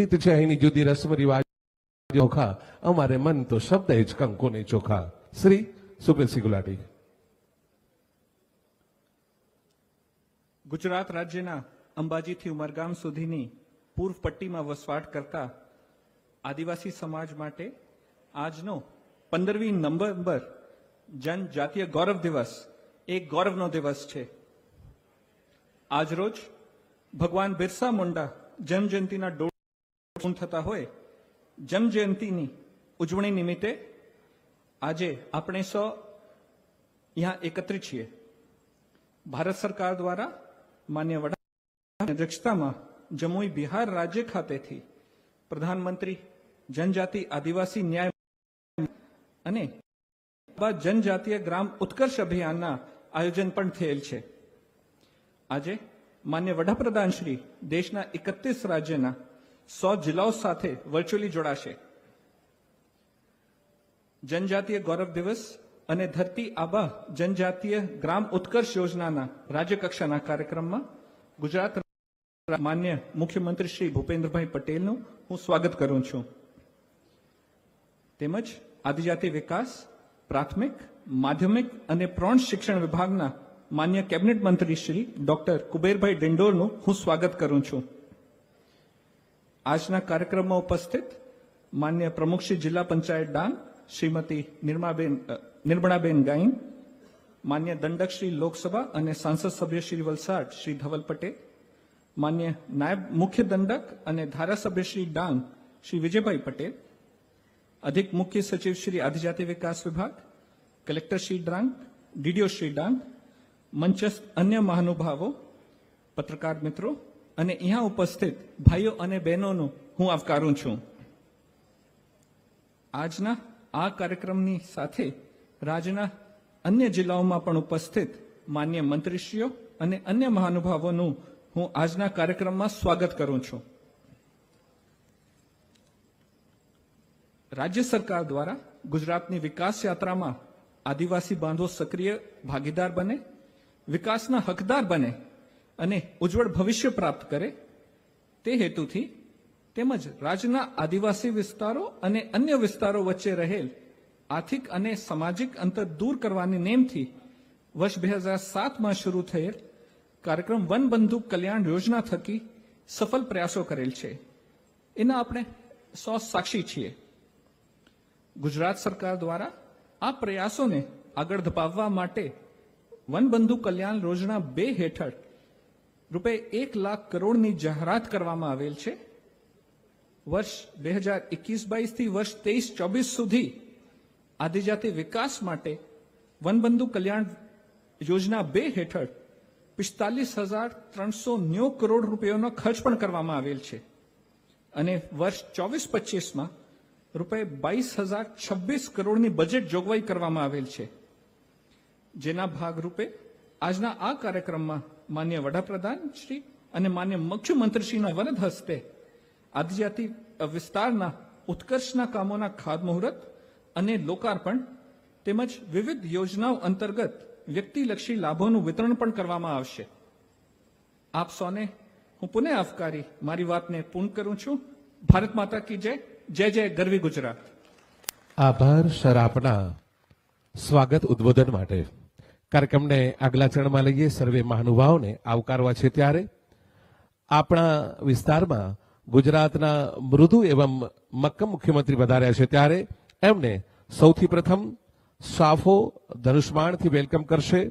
રીત છે, એની જુદી રસમ રિવાજ ચોખા. અમારે મન તો શબ્દ જ કંકોને ચોખા. શ્રી સુપ્રસિંહ ગુલાટી. ગુજરાત રાજ્યના અંબાજીથી ઉમરગામ સુધીની પૂર્વ પટ્ટીમાં વસવાટ કરતા આદિવાસી સમાજ માટે આજનો પંદરમી નવેમ્બર જનજાતીય ગૌરવ દિવસ એ ગૌરવનો દિવસ છે. આજરોજ ભગવાન બિરસા મુંડા જન્મજયંતિના દોઢ પૂર્ણ થતા હોય જન્મજયંતિની ઉજવણી નિમિત્તે આજે આપણે સૌ અહીંયા એકત્રિત છીએ. ભારત સરકાર દ્વારા માન્ય વડા અધ્યક્ષતામાં જમ્મુ બિહાર રાજ્ય ખાતેથી પ્રધાનમંત્રી જનજાતિ આદિવાસી ન્યાય અને જનજાતીય ગ્રામ ઉત્કર્ષ અભિયાનના આયોજન પણ થયેલ છે. આજે માન્ય વડાપ્રધાન શ્રી દેશના એકત્રીસ રાજ્યના સો જિલ્લાઓ સાથે વર્ચ્યુઅલી જોડાશે. જનજાતીય ગૌરવ દિવસ અને ધરતી આબા જનજાતીય ગ્રામ ઉત્કર્ષ યોજનાના રાજ્યકક્ષાના કાર્યક્રમમાં ગુજરાત માન્ય મુખ્યમંત્રી શ્રી ભૂપેન્દ્રભાઈ પટેલનું હું સ્વાગત કરું છું. તેમજ આદિજાતિ વિકાસ, પ્રાથમિક, માધ્યમિક અને પ્રૌઢ શિક્ષણ વિભાગના માન્ય કેબિનેટ મંત્રી શ્રી ડોક્ટર કુબેરભાઈ ડિંડોરનું હું સ્વાગત કરું છું. આજના કાર્યક્રમમાં ઉપસ્થિત માન્ય પ્રમુખ શ્રી જિલ્લા પંચાયત ડાંગ શ્રીમતી નિર્માબેન અ, નિર્મળાબેન ગાઈન માન્ય દંડક શ્રી લોકસભા અને સાંસદ સભ્ય શ્રી વલસાડ શ્રી ધવલ પટેલ માન્ય નાયબ મુખ્ય દંડક અને ધારાસભ્ય શ્રી ડાંગ શ્રી વિજયભાઈ પટેલ અધિક મુખ્ય સચિવ શ્રી આદિજાતિ વિકાસ વિભાગ કલેક્ટર શ્રી ડાંગ ડીડીઓ શ્રી ડાંગ મંચસ્થ અન્ય મહાનુભાવો પત્રકાર મિત્રો અને અહીંયા ઉપસ્થિત ભાઈઓ અને બહેનોનું હું આવકારું છું. આજના આ કાર્યક્રમની સાથે રાજ્યના અન્ય જિલ્લાઓમાં પણ ઉપસ્થિત માન્ય મંત્રીશ્રીઓ અને અન્ય મહાનુભાવોનું હું આજના કાર્યક્રમમાં સ્વાગત કરું છું. રાજ્ય સરકાર દ્વારા ગુજરાતની વિકાસ યાત્રામાં આદિવાસી બાંધો સક્રિય ભાગીદાર બને, વિકાસના હકદાર બને અને ઉજ્જવળ ભવિષ્ય પ્રાપ્ત કરે તે હેતુથી તેમજ રાજ્યના આદિવાસી વિસ્તારો અને અન્ય વિસ્તારો વચ્ચે રહેલ આર્થિક અને સામાજિક અંતર દૂર કરવાની નેમથી વર્ષ બે હજાર સાતમાં શરૂ થયેલ કાર્યક્રમ વન બંધુ કલ્યાણ યોજના થકી સફળ પ્રયાસો કરેલ છે. એના આપણે સો સાક્ષી છીએ. ગુજરાત સરકાર દ્વારા આ પ્રયાસોને આગળ ધપાવવા માટે વનબંધુ કલ્યાણ યોજના બે હેઠળ રૂપે એક લાખ કરોડની જાહેરાત કરવામાં આવેલ છે. વર્ષ બે હજાર એકવીસ બાવીસથી વર્ષ તેવીસ ચોવીસ સુધી આદિજાતિ વિકાસ માટે વનબંધુ કલ્યાણ યોજના બે હેઠળ પિસ્તાલીસ હજાર ત્રણસો નેવું કરોડ રૂપિયાનો ખર્ચ પણ કરવામાં આવેલ છે. અને વર્ષ ચોવીસ પચીસમાં રૂપે બાવીસ હજાર છવ્વીસ કરોડની બજેટ જોગવાઈ કરવામાં આવેલ છે. જેના ભાગરૂપે આજના આ કાર્યક્રમમાં માન્ય વડાપ્રધાન શ્રી અને માન્ય મુખ્યમંત્રીશ્રીના વરદ હસ્તે આદિજાતિ વિસ્તારના ઉત્કર્ષના કામોના ખાતમુહૂર્ત અને લોકાર્પણ તેમજ વિવિધ યોજનાઓ અંતર્ગત વ્યક્તિલક્ષી લાભોનું વિતરણ પણ કરવામાં આવશે. આપ સૌને હું પુનઃ આવકારી મારી વાતને પૂર્ણ કરું છું. ભારત માતા કી જય. જય જય ગરવી ગુજરાત. આભાર, સર આપના સ્વાગત ઉદ્બોધન માટે. કાર્યક્રમને આગલા ચરણમાં લઈએ. સર્વે મહાનુભાવોને આવકારવા છે ત્યારે. આપણા વિસ્તારમાં ગુજરાતના મૃદુ એવં મક્કમ મુખ્યમંત્રી વધાર્યા છે ત્યારે એમને સૌથી પ્રથમ સાફો ધનુષ્માણથી વેલકમ કરશે.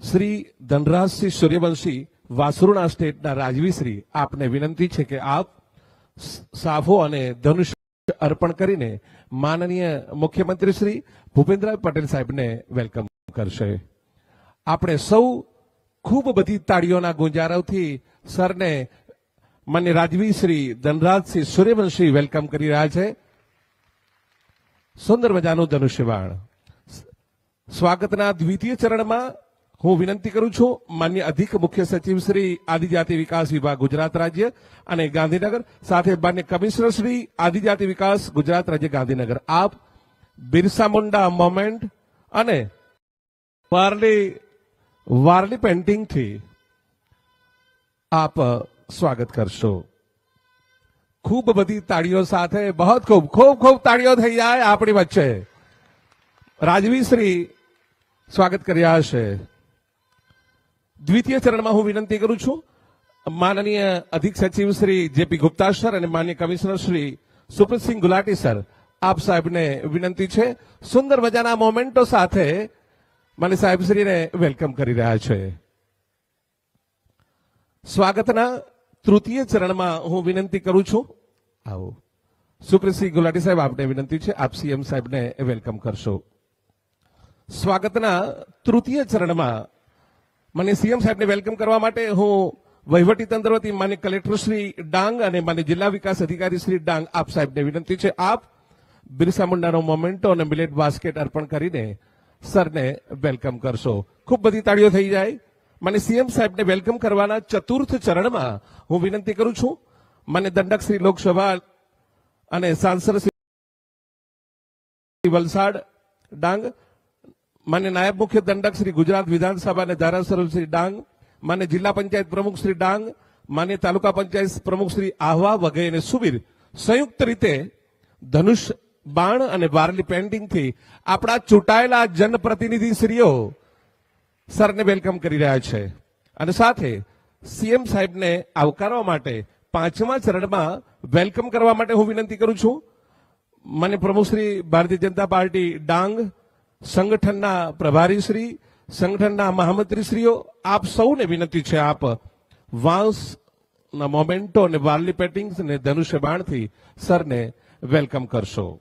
શ્રી ધનરાજસિંહ સૂર્યવંશી વાસુરણા સ્ટેટના રાજવી શ્રી, આપને વિનંતી છે કે આપ સાફો અને ધનુષ અર્પણ કરીને માનનીય મુખ્યમંત્રી શ્રી ભૂપેન્દ્ર પટેલ સાહેબને વેલકમ. કરશે. આપણે સૌ ખૂબ બધી તાળીઓના ગુંજારવથી સરને માન્ય રાજવી શ્રી ધનરાજસિંહ સૂર્યવંશી વેલકમ કરી રહ્યા છે. સુંદર મજાનું ધનુષ્યબાણ. સ્વાગતના દ્વિતીય ચરણમાં હું વિનંતી કરું છું માન્ય અધિક મુખ્ય સચિવ શ્રી આદિજાતિ વિકાસ વિભાગ ગુજરાત રાજ્ય અને ગાંધીનગર સાથે માન્ય કમિશનર શ્રી આદિજાતિ વિકાસ ગુજરાત રાજ્ય ગાંધીનગર. આપ બિરસા મુંડા મોમેન્ટ અને વારલી વારલી પેન્ટિંગથી આપ સ્વાગત કરશો. ખૂબ બધી તાળીઓ સાથે બહુ ખૂબ ખૂબ ખૂબ તાળીઓ થઈ જાય આપણી વચ્ચે. રાજવી સ્વાગત કર્યા હશે. દ્વિતીય ચરણમાં હું વિનંતી કરું છું, માનનીય અધિક સચિવ શ્રી જેપી ગુપ્તા સર અને માન્ય કમિશનર શ્રી સુપ્રતસિંહ ગુલાટી સર, આપ સાહેબને વિનંતી છે. સુંદર મજાના મોમેન્ટો સાથે મને સાહેબશ્રીને વેલકમ કરી રહ્યા છે. સ્વાગતના તૃતીય ચરણમાં હું વિનંતી કરું છું. આવો. સુપ્રસિંહ ગુલાટી સાહેબ, આપને વિનંતી છે, આપ સીએમ સાહેબને વેલકમ કરશો. સ્વાગતના તૃતીય ચરણમાં મને સીએમ સાહેબને વેલકમ કરવા માટે હું વહીવટી તંત્ર વતી માન્ય કલેક્ટર શ્રી ડાંગ અને માન્ય જિલ્લા વિકાસ અધિકારી શ્રી ડાંગ આપ સાહેબને વિનંતી છે. આપ બિરસા મુંડાનો મોમેન્ટો અને મિલેટ બાસ્કેટ અર્પણ કરીને સરને વેલકમ કરશો. ખૂબ બધી તાળીઓ થઈ જાય. મને સીએમ સાહેબને વેલકમ કરવાના ચતુર્થ ચરણમાં હું વિનંતી કરું છું. મને દંડક શ્રી લોકસભા અને સાંસદ શ્રી વલસાડ, ડાંગ, મને નાયબ મુખ્ય દંડક શ્રી ગુજરાત વિધાનસભા અને ધારાસભ્ય શ્રી ડાંગ માન્ય જિલ્લા પંચાયત પ્રમુખ શ્રી ડાંગ, માન્ય તાલુકા પંચાયત પ્રમુખ શ્રી આહવા વગેરે સુબીર સંયુક્ત રીતે ધનુષ બાણ અને વારલી પેન્ટિંગથી આપણા ચૂંટાયેલા જનપ્રતિનિધિ શ્રીઓ સરને વેલકમ કરી રહ્યા છે. અને સાથે સીએમ સાહેબને આવકારવા માટે પાંચમા ચરણમાં વેલકમ કરવા માટે હું વિનંતી કરું છું. મને પ્રમુખશ્રી ભારતીય જનતા પાર્ટી ડાંગ, સંગઠનના પ્રભારી શ્રી સંગઠનના મહામંત્રીશ્રીઓ, આપ સૌને વિનંતી છે આપ વાંસના મોમેન્ટો અને વાર્લી પેટિંગ્સ અને ધનુષ્ય બાણથી સરને વેલકમ કરશો.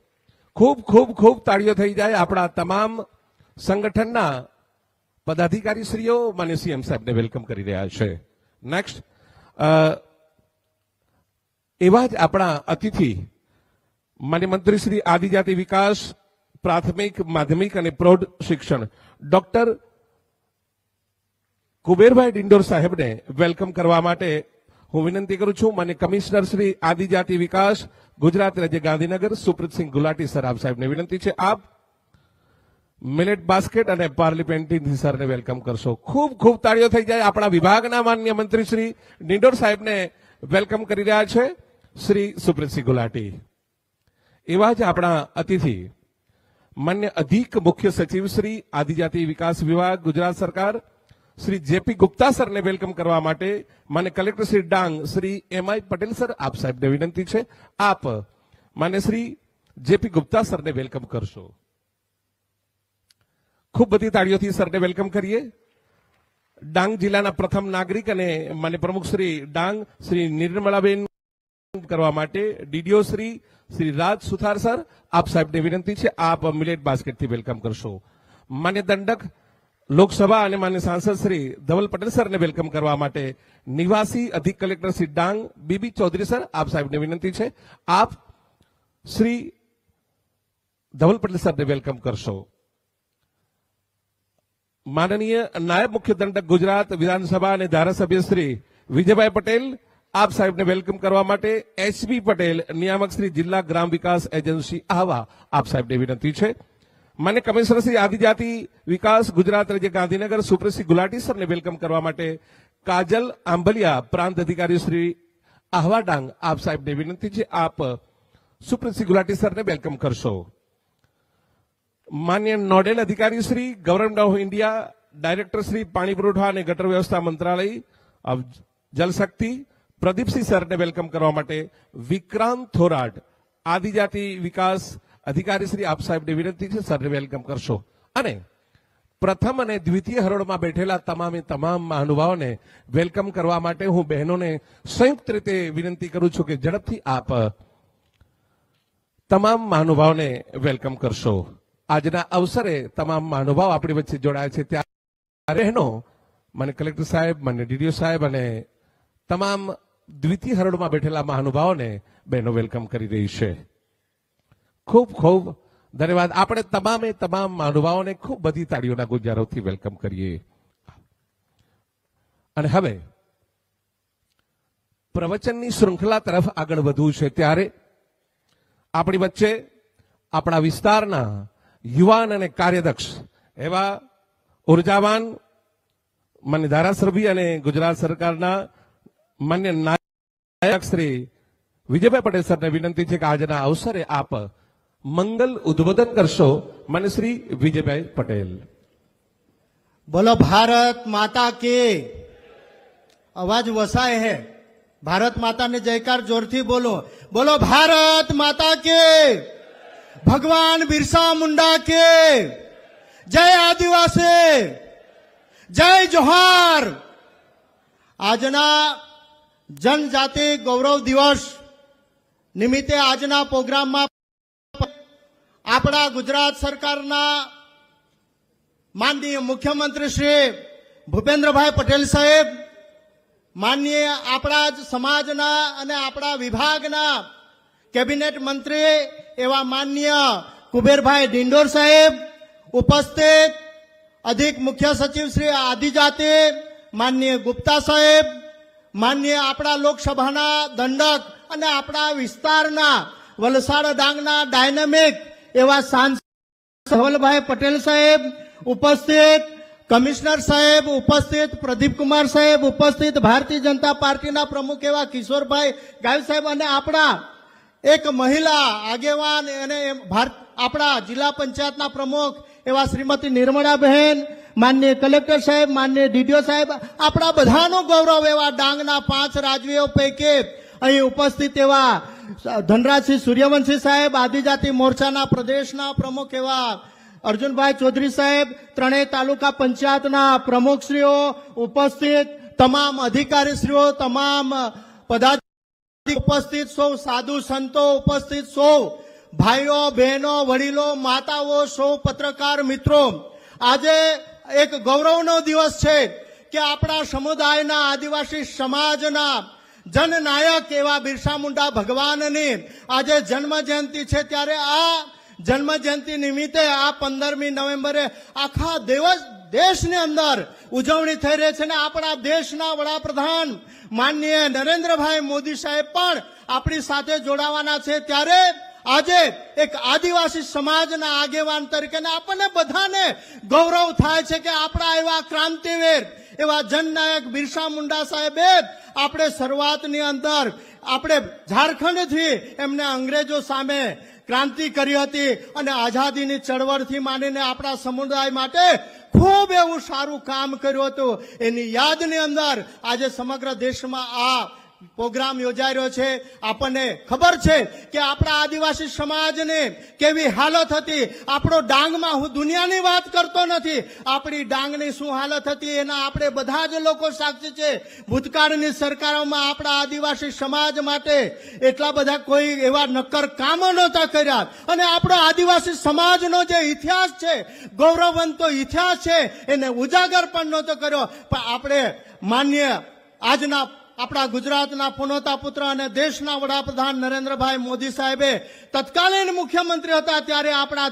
ખૂબ ખૂબ ખૂબ તાળીઓ થઈ જાય આપણા તમામ સંગઠનના પદાધિકારીશ્રીઓ, માન્ય સીએમ સાહેબને વેલકમ કરી રહ્યા છે. નેક્સ્ટ એવા જ આપણા અતિથિ, માન્ય મંત્રી શ્રી આદિજાતિ વિકાસ, પ્રાથમિક, માધ્યમિક અને પ્રૌઢ શિક્ષણ. ડોક્ટર કુબેરભાઈ ડિંડોર સાહેબને વેલકમ કરવા માટે હું વિનંતી કરું છું. મને કમિશનર શ્રી આદિજાતિ વિકાસ ગુજરાત રાજ્ય ગાંધીનગર સુપ્રીતસિંહ ગુલાટી સર આપ સાહેબને વિનંતી છે. આપ મિલેટ બાસ્કેટ અને પાર્લિમેન્ટરી સરને વેલકમ કરશો. ખૂબ ખૂબ તાળીઓ થઈ જાય આપણા વિભાગના માન્ય મંત્રી શ્રી નિંડોર સાહેબને વેલકમ કરી રહ્યા છે. શ્રી સુપ્રીતસિંહ ગુલાટી, એવા જ આપણા અતિથિ, માન્ય અધિક મુખ્ય સચિવ શ્રી આદિજાતિ વિકાસ વિભાગ, ગુજરાત સરકાર શ્રી જેપી ગુપ્તા સરને વેલકમ કરવા માટે મને collector Shri Dang, Shri M I Patel sir, આપ સાહેબને વિનંતી છે. આપ મને શ્રી જેપી ગુપ્તા સરને વેલકમ કરશો. ખૂબ બધી તાળીઓથી સરને વેલકમ કરીએ. ડાંગ જિલ્લાના પ્રથમ નાગરિક અને માન્ય પ્રમુખ શ્રી ડાંગ, શ્રી નિર્મલાબેન કરવા માટે ડીડીઓ શ્રી શ્રી રાજ સુથાર સર, આપ સાહેબને વિનંતી છે. આપ મિલેટ બાસ્કેટથી વેલકમ કરશો. માન્ય દંડક લોકસભા અને માન્ય સાંસદ શ્રી ધવલ પટેલ સરને વેલકમ કરવા માટે નિવાસી અધિક collector Shri Dang, B B Chaudhary sir, આપ સાહેબને વિનંતી છે. આપ શ્રી ધવલ પટેલ સરને વેલકમ કરશો. માનનીય નાયબ મુખ્ય દંડક ગુજરાત વિધાનસભા અને ધારાસભ્ય શ્રી વિજયભાઈ પટેલ, આપ સાહેબને વેલકમ કરવા માટે એસબી પટેલ, નિયામક શ્રી જિલ્લા ગ્રામ વિકાસ એજન્સી આહવા આપ સાહેબને વિનંતી છે. મને કમિશનર શ્રી આદિજાતિ વિકાસ ગુજરાત રાજ્ય ગાંધીનગર સુપ્રસિંહ ગુલાટી સરને વેલકમ કરવા માટે કાજલ આંબલિયા પ્રાંત અધિકારી શ્રી આહવા ડાંગ આપ સાહેબને વિનંતી છે આપ સુપ્રસિંહ ગુલાટી સરને વેલકમ કરશો. માન્ય નોડેલ અધિકારી Shri government of India director Shri પાણી પુરવઠા અને ગટર વ્યવસ્થા મંત્રાલય જલશક્તિ પ્રદીપસિંહ સરને વેલકમ કરવા માટે વિક્રાંત થોરાટ આદિજાતિ વિકાસ અધિકારી શ્રી આપ સાહેબને વિનંતી છે સરને વેલકમ કરશો. અને પ્રથમ અને દ્વિતીય હરોળમાં બેઠેલા તમામે તમામ મહાનુભાવોને વેલકમ કરવા માટે હું બહેનોને સંયુક્ત રીતે વિનંતી કરું છું કે ઝડપથી આપ તમામ મહાનુભાવોને વેલકમ કરશો. આજના અવસરે તમામ મહાનુભાવ આપણી વચ્ચે જોડાયા છે. ત્યારે બહેનો, મને કલેક્ટર સાહેબ, મને ડીડીઓ સાહેબ અને તમામ દ્વિતીય હરોળમાં બેઠેલા મહાનુભાવોને બહેનો વેલકમ કરી રહી છે. ખૂબ ખૂબ ધન્યવાદ. આપણે તમામે તમામ મહાનુભાવોને ખૂબ બધી તાળીઓના ગુજારોથી વેલકમ કરીએ. અને હવે પ્રવચનની શૃંખલા તરફ આગળ વધવું છે ત્યારે આપણી વચ્ચે આપણા વિસ્તારના યુવાન અને કાર્યદક્ષ એવા ઉર્જાવાન માન્ય ધારાસભ્ય અને ગુજરાત સરકારના માન્ય નાયક શ્રી વિજયભાઈ પટેલ સરને વિનંતી છે કે આજના અવસરે આપ મંગલ ઉદ્બોધન કરશો મનશ્રી વિજયભાઈ પટેલ બોલો ભારત માતા કે અવાજ વસાય હે ભારત માતાને જયકાર જોરથી બોલો બોલો ભારત માતા કે ભગવાન બિરસા મુંડા કે જય આદિવાસી જય જોહાર આજના જનજાતિ ગૌરવ દિવસ નિમિત્તે આજના પ્રોગ્રામમાં આપણા ગુજરાત સરકારના માનનીય મુખ્યમંત્રી શ્રી ભૂપેન્દ્રભાઈ પટેલ સાહેબ, માનનીય આપણા જ સમાજના અને આપણા વિભાગના કેબિનેટ મંત્રી એવા માનનીય કુબેરભાઈ ડિંડોર સાહેબ, ઉપસ્થિત અધિક મુખ્ય સચિવ શ્રી આદિજાતિ, માનનીય ગુપ્તા સાહેબ, માનનીય આપણા લોકસભાના દંડક અને આપણા વિસ્તારના વલસાડ ડાંગના ડાયનેમિક એવા સાંસદ સવલભાઈ પટેલ સાહેબ ઉપસ્થિત, કમિશનર સાહેબ ઉપસ્થિત, પ્રદીપકુમાર સાહેબ ઉપસ્થિત, ભારતીય જનતા પાર્ટીના પ્રમુખ એવા કિશોરભાઈ ગાય સાહેબ અને આપણા એક મહિલા આગેવાન અને ભારત આપણા જિલ્લા પંચાયતના પ્રમુખ એવા શ્રીમતી નિર્મળાબહેન માન્ય કલેક્ટર સાહેબ માન્ય ડીડીઓ સાહેબ, આપણા બધાનું ગૌરવ એવા ડાંગના પાંચ રાજવીઓ પૈકી અહીં ઉપસ્થિત એવા ધનરાજસિંહ સૂર્યવંશી સાહેબ, આદિજાતિ મોરચાના પ્રદેશના પ્રમુખ એવા અર્જુનભાઈ ચૌધરી સાહેબ, ત્રણેય તાલુકા પંચાયતના પ્રમુખશ્રીઓ ઉપસ્થિત, તમામ અધિકારીશ્રીઓ, તમામ પદાધિકારી ઉપસ્થિત સૌ, સાધુ સંતો ઉપસ્થિત સૌ, ભાઈઓ, બહેનો, વડીલો, માતાઓ, સૌ પત્રકાર મિત્રો, આજે એક ગૌરવનો દિવસ છે કે આપણા સમુદાયના આદિવાસી સમાજના જનનાયક એવા બિરસા મુંડા ભગવાનની. આજે જન્મ જયંતિ છે ત્યારે આ જન્મ જયંતિ નિમિત્તે આ પંદરમી નવેમ્બરે આખા દિવસ દેશની અંદર ઉજવણી થઈ રહી છે અને આપણા દેશના વડાપ્રધાન માનનીય નરેન્દ્રભાઈ મોદી સાહેબ પણ આપણી સાથે જોડાવાના છે. ત્યારે આજે એક આદિવાસી સમાજના આગેવાન તરીકે આપણને બધાને ગૌરવ થાય છે કે આપણા એવા ક્રાંતિવીર એવા જનનાયક બિરસા મુંડા સાહેબે આપણે શરૂઆતની અંદર આપણે ઝારખંડથી એમને અંગ્રેજો સામે ક્રાંતિ કરી હતી અને આઝાદીની ચળવળથી માંડીને આપણા સમુદાય માટે ખૂબ એવું સારું કામ કર્યું હતું. એની યાદની અંદર આજે સમગ્ર દેશમાં આ પ્રોગ્રામ યોજાઈ રહ્યો છે. આપણને ખબર છે કે આપણા આદિવાસી સમાજને કેવી હાલત હતી. આપણો ડાંગમાં હું દુનિયાની વાત કરતો નથી. આપણી ડાંગની શું હાલત હતી એના આપણે બધા જ લોકો સાક્ષી છે. ભૂતકાળની સરકારોમાં આપણા આદિવાસી સમાજ માટે એટલા બધા કોઈ એવા નક્કર કામો નહોતા કર્યા. અને આપણો આદિવાસી સમાજનો જે ઇતિહાસ છે, ગૌરવવંતો ઇતિહાસ છે, એને ઉજાગર પણ નહોતો કર્યો. પણ આપણે માન્ય આજના આપણા ગુજરાતના પુનોતા પુત્ર અને દેશના વડાપ્રધાન નરેન્દ્રભાઈ મોદી સાહેબે તત્કાલીન મુખ્યમંત્રી હતા ત્યારે આપણા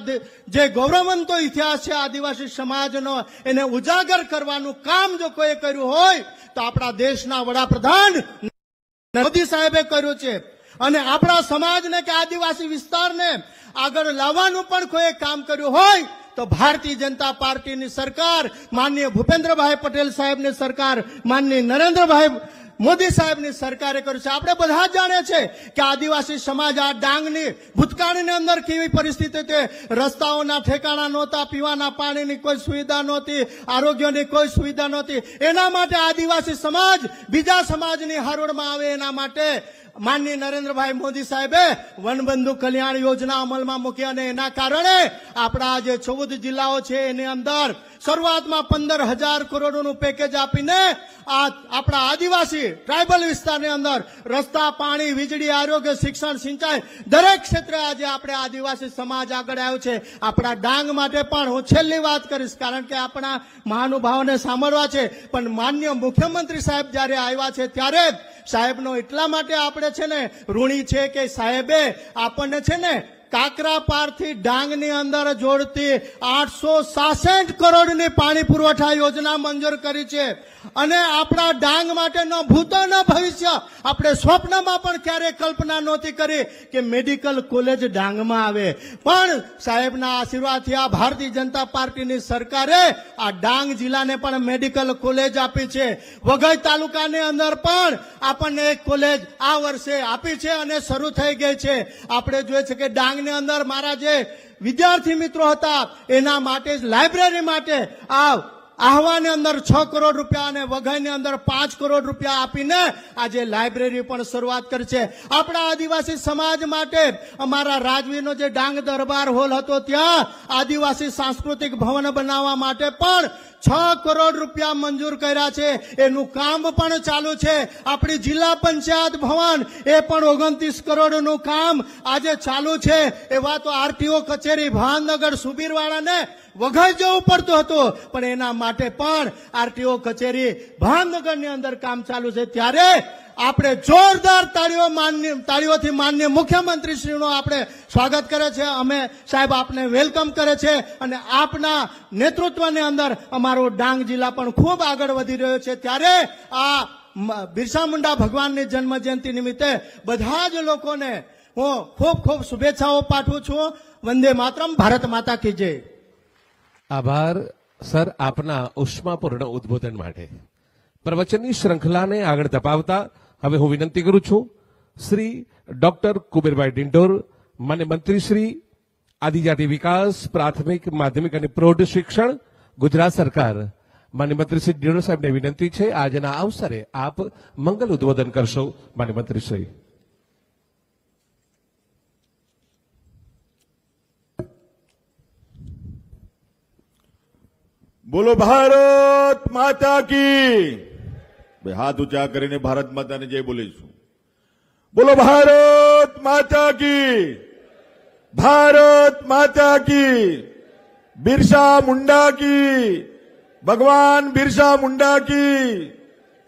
જે ગૌરવંતો ઇતિહાસ છે, આદિવાસી સમાજનો, એને ઉજાગર કરવાનું કામ જો કોઈ કર્યું હોય, તો આપણા દેશના વડાપ્રધાન મોદી સાહેબે કર્યું છે. અને આપણા સમાજને કે આદિવાસી વિસ્તારને આગળ લાવવાનું પણ કોઈ કામ કર્યું હોય, તો ભારતીય જનતા પાર્ટીની સરકાર, માનનીય ભૂપેન્દ્રભાઈ પટેલ સાહેબની સરકાર, માનનીય નરેન્દ્રભાઈ મોદી સાહેબની સરકારે કર્યું છે. આપણે બધા જ છે કે આદિવાસી સમાજ આ ડાંગની, ભૂતકાળની અંદર કેવી પરિસ્થિતિ હતી? રસ્તાઓના ઠેકાણા નહોતા, પીવાના પાણીની કોઈ સુવિધા નહોતી, આરોગ્યની કોઈ સુવિધા નહોતી. એના માટે આદિવાસી સમાજ બીજા સમાજની હરોળમાં આવે એના માટે માનનીય નરેન્દ્રભાઈ મોદી સાહેબે વનબંધુ કલ્યાણ યોજના અમલમાં મૂકી અને એના કારણે આપણા જે ચૌદ જિલ્લાઓ છે એની અંદર શરૂઆતમાં પંદર હજાર કરોડનું પેકેજ આપીને આ આપણા આદિવાસી ટ્રાઇબલ વિસ્તારની અંદર રસ્તા, પાણી, વીજળી, આરોગ્ય, શિક્ષણ, સિંચાઈ, દરેક ક્ષેત્રે આજે આપણે આદિવાસી સમાજ આગળ આવ્યો છે. આપણા ડાંગ માટે પણ હું છેલ્લી વાત કરીશ, કારણ કે આપણા મહાનુભાવોને સાંભળવા છે. પણ માન્ય મુખ્યમંત્રી સાહેબ જ્યારે આવ્યા છે, ત્યારે જ સાહેબનો એટલા માટે આપણે છે ને ઋણી છે કે સાહેબે આપણને છે ને કાકરાપારથી ડાંગની અંદર જોડતી આઠસો સાસઠ કરોડની પાણી પુરવઠા યોજના મંજૂર કરી છે. અને આપણા ડાંગ માટે ન ભૂતો ન ભવિષ્ય. આપણે સ્વપ્નમાં પણ ક્યારેય કલ્પના નહોતી કરી કે મેડિકલ કોલેજ ડાંગમાં આવે. પણ સાહેબના આશીર્વાદથી આ ભારતીય જનતા પાર્ટીની સરકારે આ ડાંગ જિલ્લાને પણ મેડિકલ કોલેજ આપી છે. વઘઈ તાલુકાની અંદર પણ આપણને એક કોલેજ આ વર્ષે આપી છે અને શરૂ થઈ ગઈ છે. આપણે જોઈએ છે કે ડાંગની અંદર મારા જે વિદ્યાર્થી મિત્રો હતા, એના માટે લાઇબ્રેરી માટે આ આહવાની અંદર છ કરોડ રૂપિયા અને વઘઈની અંદર પાંચ કરોડ રૂપિયા આપીને આજે લાઇબ્રેરી પણ શરૂઆત કરી છે. આપણા આદિવાસી સમાજ માટે અમારા રાજવીનો જે ડાંગ દરબાર હોલ હતો ત્યાં આદિવાસી સાંસ્કૃતિક ભવન બનાવવા માટે પણ છ કરોડ રૂપિયા મંજૂર કર્યા છે. એનું કામ પણ ચાલુ છે. આપણી જિલ્લા પંચાયત ભવન એ પણ ઓગણત્રીસ કરોડનું કામ આજે ચાલુ છે. એવા તો આરટીઓ કચેરી ભાવનગર સુબીરવાળાને વઘઈ જવું પડતું હતું. પણ એના માટે પણ આરટીઓ કચેરી ભાવનગરની અંદર કામ ચાલુ છે. ત્યારે આપણે જોરદાર તાળીઓ માન્ય તાળીઓથી માન્ય મુખ્યમંત્રી શ્રીનો આપણે સ્વાગત કરે છે. અમે સાહેબ આપને વેલકમ કરે છે અને આપના નેતૃત્વની અંદર અમારો ડાંગ જિલ્લા પણ ખૂબ આગળ વધી રહ્યો છે. ત્યારે આ બિરસા મુંડા ભગવાનની જન્મ જયંતિ નિમિત્તે બધા જ લોકોને હું ખૂબ ખૂબ શુભેચ્છાઓ પાઠવું છું. વંદે માતરમ, ભારત માતા કી જય. આભાર, સર, આપના ઉષ્માપૂર્ણ ઉદ્બોધન માટે. પ્રવચનની શ્રૃંખલાને આગળ ધપાવતા હવે હું વિનંતી કરું છું, શ્રી ડોક્ટર કુબેરભાઈ ડિંડોર, માન્ય મંત્રી શ્રી, આદિજાતિ વિકાસ, પ્રાથમિક, માધ્યમિક અને પ્રૌઢ શિક્ષણ, ગુજરાત સરકાર. માન્ય મંત્રી શ્રી ડિંડોર સાહેબને વિનંતી છે, આજના અવસરે આપ મંગલ ઉદ્બોધન કરશો, માન્ય મંત્રી બોલો ભારત માતા કી. હાથ ઊંચા કરીને ભારત માતાને જય બોલીશું. બોલો ભારત માતા કી. ભારત માતા કી. બિરસા મુંડા કી. ભગવાન બિરસા મુંડા કી.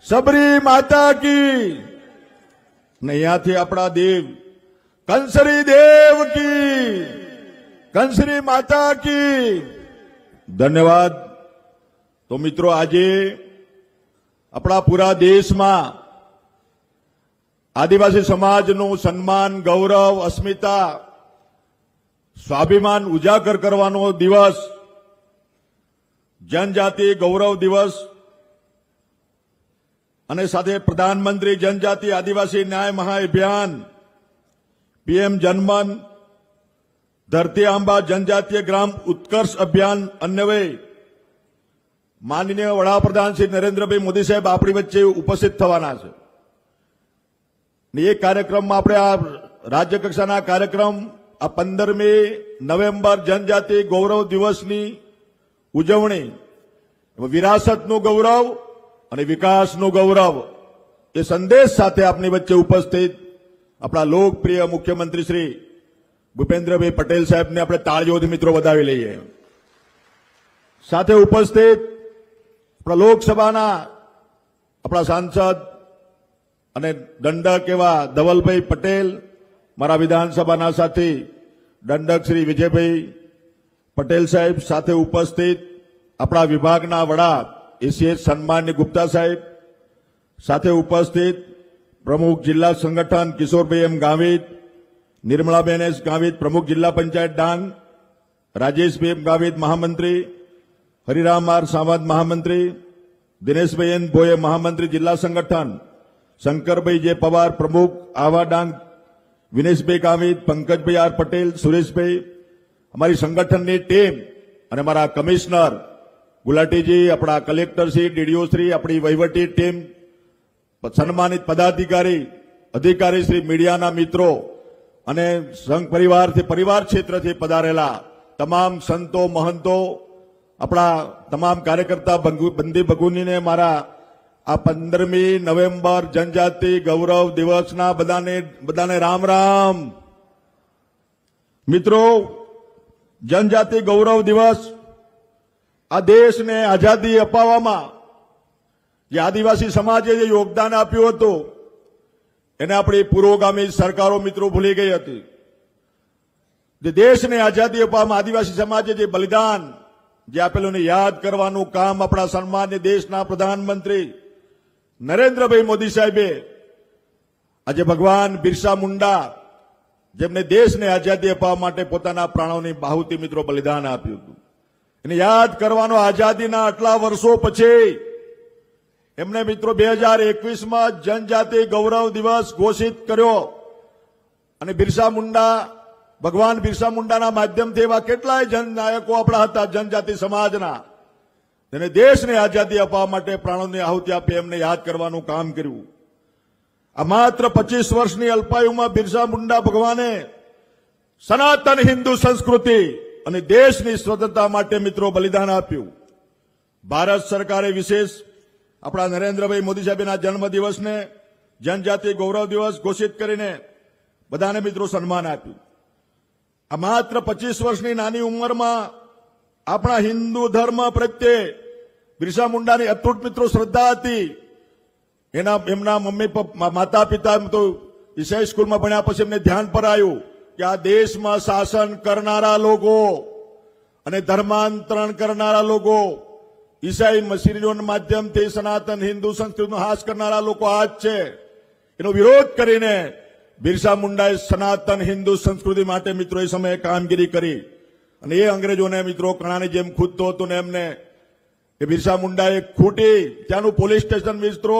સબરી માતા કી. ને અહીંયાથી આપણા દેવ, કંસરી દેવ કી. કંસરી માતા કી. ધન્યવાદ. તો મિત્રો આજે આપણા પૂરા દેશમાં આદિવાસી સમાજનું સન્માન, ગૌરવ, અસ્મિતા, સ્વાભિમાન ઉજાગર કરવાનો દિવસ, જનજાતિ ગૌરવ દિવસ અને સાથે પ્રધાનમંત્રી જનજાતિ આદિવાસી ન્યાય મહાઅભિયાન, પીએમ જનમન ધરતી આંબા જનજાતીય ગ્રામ ઉત્કર્ષ અભિયાન અન્વયે માનનીય વડાપ્રધાન શ્રી નરેન્દ્રભાઈ મોદી સાહેબ આપણી વચ્ચે ઉપસ્થિત થવાના છે. ને એ કાર્યક્રમમાં આપણે આ રાજ્ય કક્ષાના કાર્યક્રમ, આ પંદરમી નવેમ્બર જનજાતિ ગૌરવ દિવસની ઉજવણી વિરાસતનું ગૌરવ અને વિકાસનું ગૌરવ એ સંદેશ સાથે આપની વચ્ચે ઉપસ્થિત આપણા લોકપ્રિય મુખ્યમંત્રી શ્રી ભૂપેન્દ્રભાઈ પટેલ સાહેબને આપણે તાળીઓથી મિત્રો વધાવી લઈએ. સાથે ઉપસ્થિત આપણા લોકસભાના, આપણા સાંસદ અને દંડક એવા ધવલભાઈ પટેલ, મારા વિધાનસભાના સાથી, દંડક શ્રી વિજયભાઈ પટેલ સાહેબ સાથે ઉપસ્થિત આપણા વિભાગના વડા એસીએસ સન્માન્ય ગુપ્તા સાહેબ, સાથે ઉપસ્થિત પ્રમુખ જિલ્લા સંગઠન કિશોરભાઈ એમ ગાવિત નિર્મળાબેન એસ ગાવિત પ્રમુખ જિલ્લા પંચાયત ડાંગ, રાજેશભાઈ એમ ગાવિત મહામંત્રી હરિરામ આર સાવંત મહામંત્રી, દિનેશભાઈ એન ભોયે મહામંત્રી જિલ્લા સંગઠન, શંકરભાઈ જે પવાર પ્રમુખ, આવા ડાંગ, વિનેશભાઈ કામિત પંકજભાઈ આર પટેલ, સુરેશભાઈ, અમારી સંગઠનની ટીમ અને મારા કમિશનર, ગુલાટીજી, આપણા કલેક્ટરશ્રી ડીડીઓશ્રી આપણી વહીવટી ટીમ, સન્માનિત પદાધિકારી, અધિકારી શ્રી, મીડિયાના મિત્રો અને સંઘ પરિવારથી, પરિવાર ક્ષેત્રથી પધારેલા તમામ સંતો, મહંતો આપણા તમામ કાર્યકર્તા બંદી ભગુનીને મારા આ પંદરમી નવેમ્બર જનજાતિ ગૌરવ દિવસના બધાને બધાને રામ રામ. મિત્રો, જનજાતિ ગૌરવ દિવસ આ દેશને આઝાદી અપાવવામાં જે આદિવાસી સમાજે જે યોગદાન આપ્યું હતું, એને આપણી પુરોગામી સરકારો મિત્રો ભૂલી ગઈ હતી. જે દેશને આઝાદી અપાવવામાં આદિવાસી સમાજે જે બલિદાન જે આપેલું યાદ કરવાનું કામ આપણા સન્માન્ય દેશના પ્રધાનમંત્રી નરેન્દ્રભાઈ મોદી સાહેબે આજે ભગવાન બિરસા મુંડા, જેમને દેશને આઝાદી અપાવવા માટે પોતાના પ્રાણોની બાહુતિ મિત્રો બલિદાન આપ્યું હતું. એને યાદ કરવાનો આઝાદીના આટલા વર્ષો પછી એમને મિત્રો બે હજાર એકવીસમાં જનજાતિ ગૌરવ દિવસ ઘોષિત કર્યો અને બિરસા મુંડા ભગવાન બિરસા મુંડાના માધ્યમથી એવા કેટલાય જનનાયકો આપણા હતા, જનજાતિ સમાજના. તેને દેશને આઝાદી અપાવવા માટે પ્રાણોની આહુતિ આપી એમને યાદ કરવાનું કામ કર્યું. આ માત્ર પચીસ વર્ષની અલ્પાયુમાં બિરસા મુંડા ભગવાને સનાતન હિન્દુ સંસ્કૃતિ અને દેશની સ્વતંત્રતા માટે મિત્રો બલિદાન આપ્યું. ભારત સરકારે વિશેષ આપણા નરેન્દ્રભાઈ મોદી સાહેબના જન્મદિવસને જનજાતિ ગૌરવ દિવસ ઘોષિત કરીને બધાને મિત્રો સન્માન આપ્યું. આ માત્ર પચીસ વર્ષની નાની ઉંમરમાં આપણા હિન્દુ ધર્મ પ્રત્યે બિરસા મુંડાની અતૂટ મિત્રો શ્રદ્ધા હતી. એના, એમના મમ્મી માતા પિતા તો ઈસાઈ સ્કૂલમાં ભણ્યા પછી એમને ધ્યાન પર આવ્યું કે આ દેશમાં શાસન કરનારા લોકો અને ધર્માંતરણ કરનારા લોકો, ઈસાઈ મશીનરીઓના માધ્યમથી સનાતન હિન્દુ સંસ્કૃતિનો હાસ કરનારા લોકો આ જ છે. એનો વિરોધ કરીને બિરસા મુંડાએ સનાતન હિન્દુ સંસ્કૃતિ માટે મિત્રો એ સમયે કામગીરી કરી. અને એ અંગ્રેજોને મિત્રો કણાની જેમ ખૂદતો હતો ને એમને એ બિરસા મુંડાએ ખૂટી. ત્યાંનું પોલીસ સ્ટેશન મિત્રો,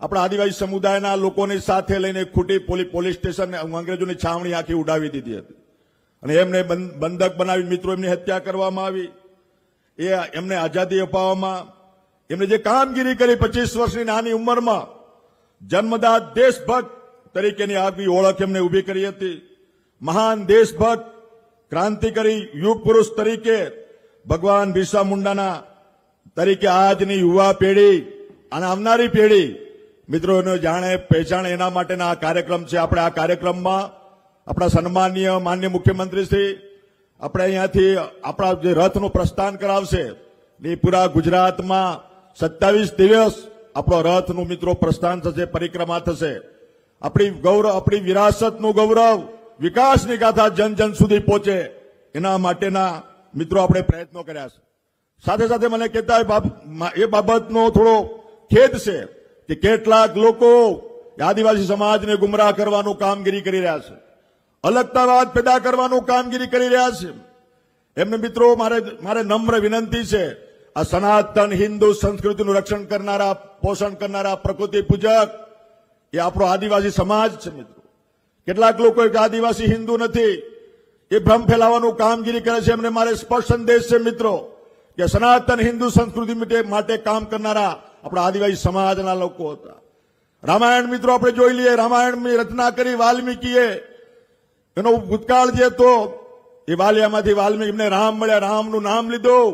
આપણા આદિવાસી સમુદાયના લોકોની સાથે લઈને ખૂટી પોલી- પોલીસ સ્ટેશન અંગ્રેજોની છાવણી આખી ઉડાવી દીધી હતી. અને એમને બંધક બનાવી મિત્રો એમની હત્યા કરવામાં આવી. એ એમને આઝાદી અપાવવામાં. એમને જે કામગીરી કરી પચીસ વર્ષની નાની ઉંમરમાં જન્મદાત દેશભક્ત તરીકેની આગવી ઓળખ એમને ઊભી કરી હતી. મહાન દેશભક્ત, ક્રાંતિકારી યુગ પુરુષ તરીકે ભગવાન બિરસા મુંડાના તરીકે આજની યુવા પેઢી અને આવનારી પેઢી મિત્રો એને જાણે પહેચાણે એના માટેના આ કાર્યક્રમ છે. આપણે આ કાર્યક્રમમાં આપણા સન્માનીય માન્ય મુખ્યમંત્રીશ્રી આપણે અહીંયાથી આપણા જે રથનું પ્રસ્થાન કરાવશે, એ પૂરા ગુજરાતમાં સત્તાવીસ દિવસ આપણો રથનું મિત્રો પ્રસ્થાન થશે, પરિક્રમા થશે. આપણી ગૌરવ, આપણી વિરાસતનું ગૌરવ, વિકાસની ગાથા જન જન સુધી પહોંચે, એના માટેના મિત્રો આપણે પ્રયત્નો કર્યા છે. સાથે સાથે મને કહેતા એ બાબતનો થોડો ખેદ છે કે કેટલાક લોકો આદિવાસી સમાજને ગુમરાહ કરવાનું કામગીરી કરી રહ્યા છે. અલગતાવાદ પેદા કરવાનું કામગીરી કરી રહ્યા છે. એમને મિત્રો, મારે મારે નમ્ર વિનંતી છે, આ સનાતન હિન્દુ સંસ્કૃતિનું રક્ષણ કરનારા, પોષણ કરનારા પ્રકૃતિ પૂજક એ આપણો આદિવાસી સમાજ છે, મિત્રો. કેટલાક લોકો એક આદિવાસી હિન્દુ નથી. એ ભ્રમ ફેલાવવાનું કામગીરી કરે છે. એમને મારે સ્પષ્ટ સંદેશ છે, મિત્રો, કે સનાતન હિન્દુ સંસ્કૃતિ માટે- કામ કરનારા આપણા આદિવાસી સમાજના લોકો હતા. રામાયણ, મિત્રો, આપણે જોઈ લઈએ. રામાયણની રચના કરી વાલ્મીકીએ. એનો ભૂતકાળ જે હતો, એ વાલિયામાંથી વાલ્મીકી એમને રામ મળ્યા. રામનું નામ લીધું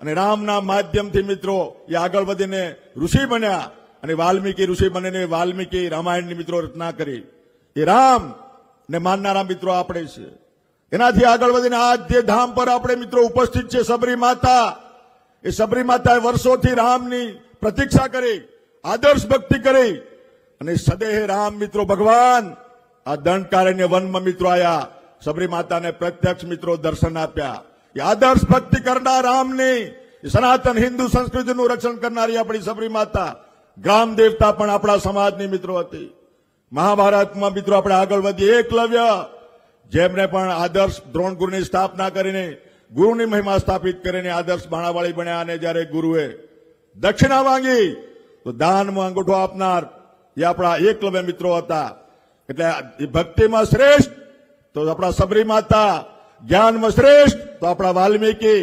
અને રામના માધ્યમથી, મિત્રો, એ આગળ વધીને ઋષિ બન્યા. અને વાલ્મીકી ઋષિ બનીને વાલ્મીકી રામાયણની મિત્રો રચના કરી. એ રામ ને માનનારા મિત્રો આપણે છે. એનાથી આગળ વધીને આજ જે ધામ પર આપણે મિત્રો ઉપસ્થિત છે સબરી માતા, એ સબરી માતાએ વર્ષોથી રામની પ્રતીક્ષા કરી, આદર્શ ભક્તિ કરી. અને સદેહ રામ મિત્રો ભગવાન, આ દંડકારણ્ય વનમાં મિત્રો આયા, સબરી માતાને પ્રત્યક્ષ મિત્રો દર્શન આપ્યા. એ આદર્શ ભક્તિ કરનાર રામની સનાતન હિન્દુ સંસ્કૃતિનું રક્ષણ કરનારી આપણી સબરી માતા. ગ્રામ દેવતા પણ આપણા સમાજની મિત્રો હતી. મહાભારતમાં મિત્રો આપણે આગળ વધીએ. એકલવ્ય જેમને પણ આદર્શ દ્રોણ ગુરુની સ્થાપના કરીને, ગુરુની મહિમા સ્થાપિત કરીને આદર્શ બાણાવાળી બન્યા અને જ્યારે ગુરુએ દક્ષિણા માંગી, તો દાનમાં અંગૂઠો આપનાર એ આપણા એકલવ્ય મિત્રો હતા. એટલે ભક્તિમાં શ્રેષ્ઠ, તો આપણા સબરી માતા, જ્ઞાનમાં શ્રેષ્ઠ, તો આપણા વાલ્મીકી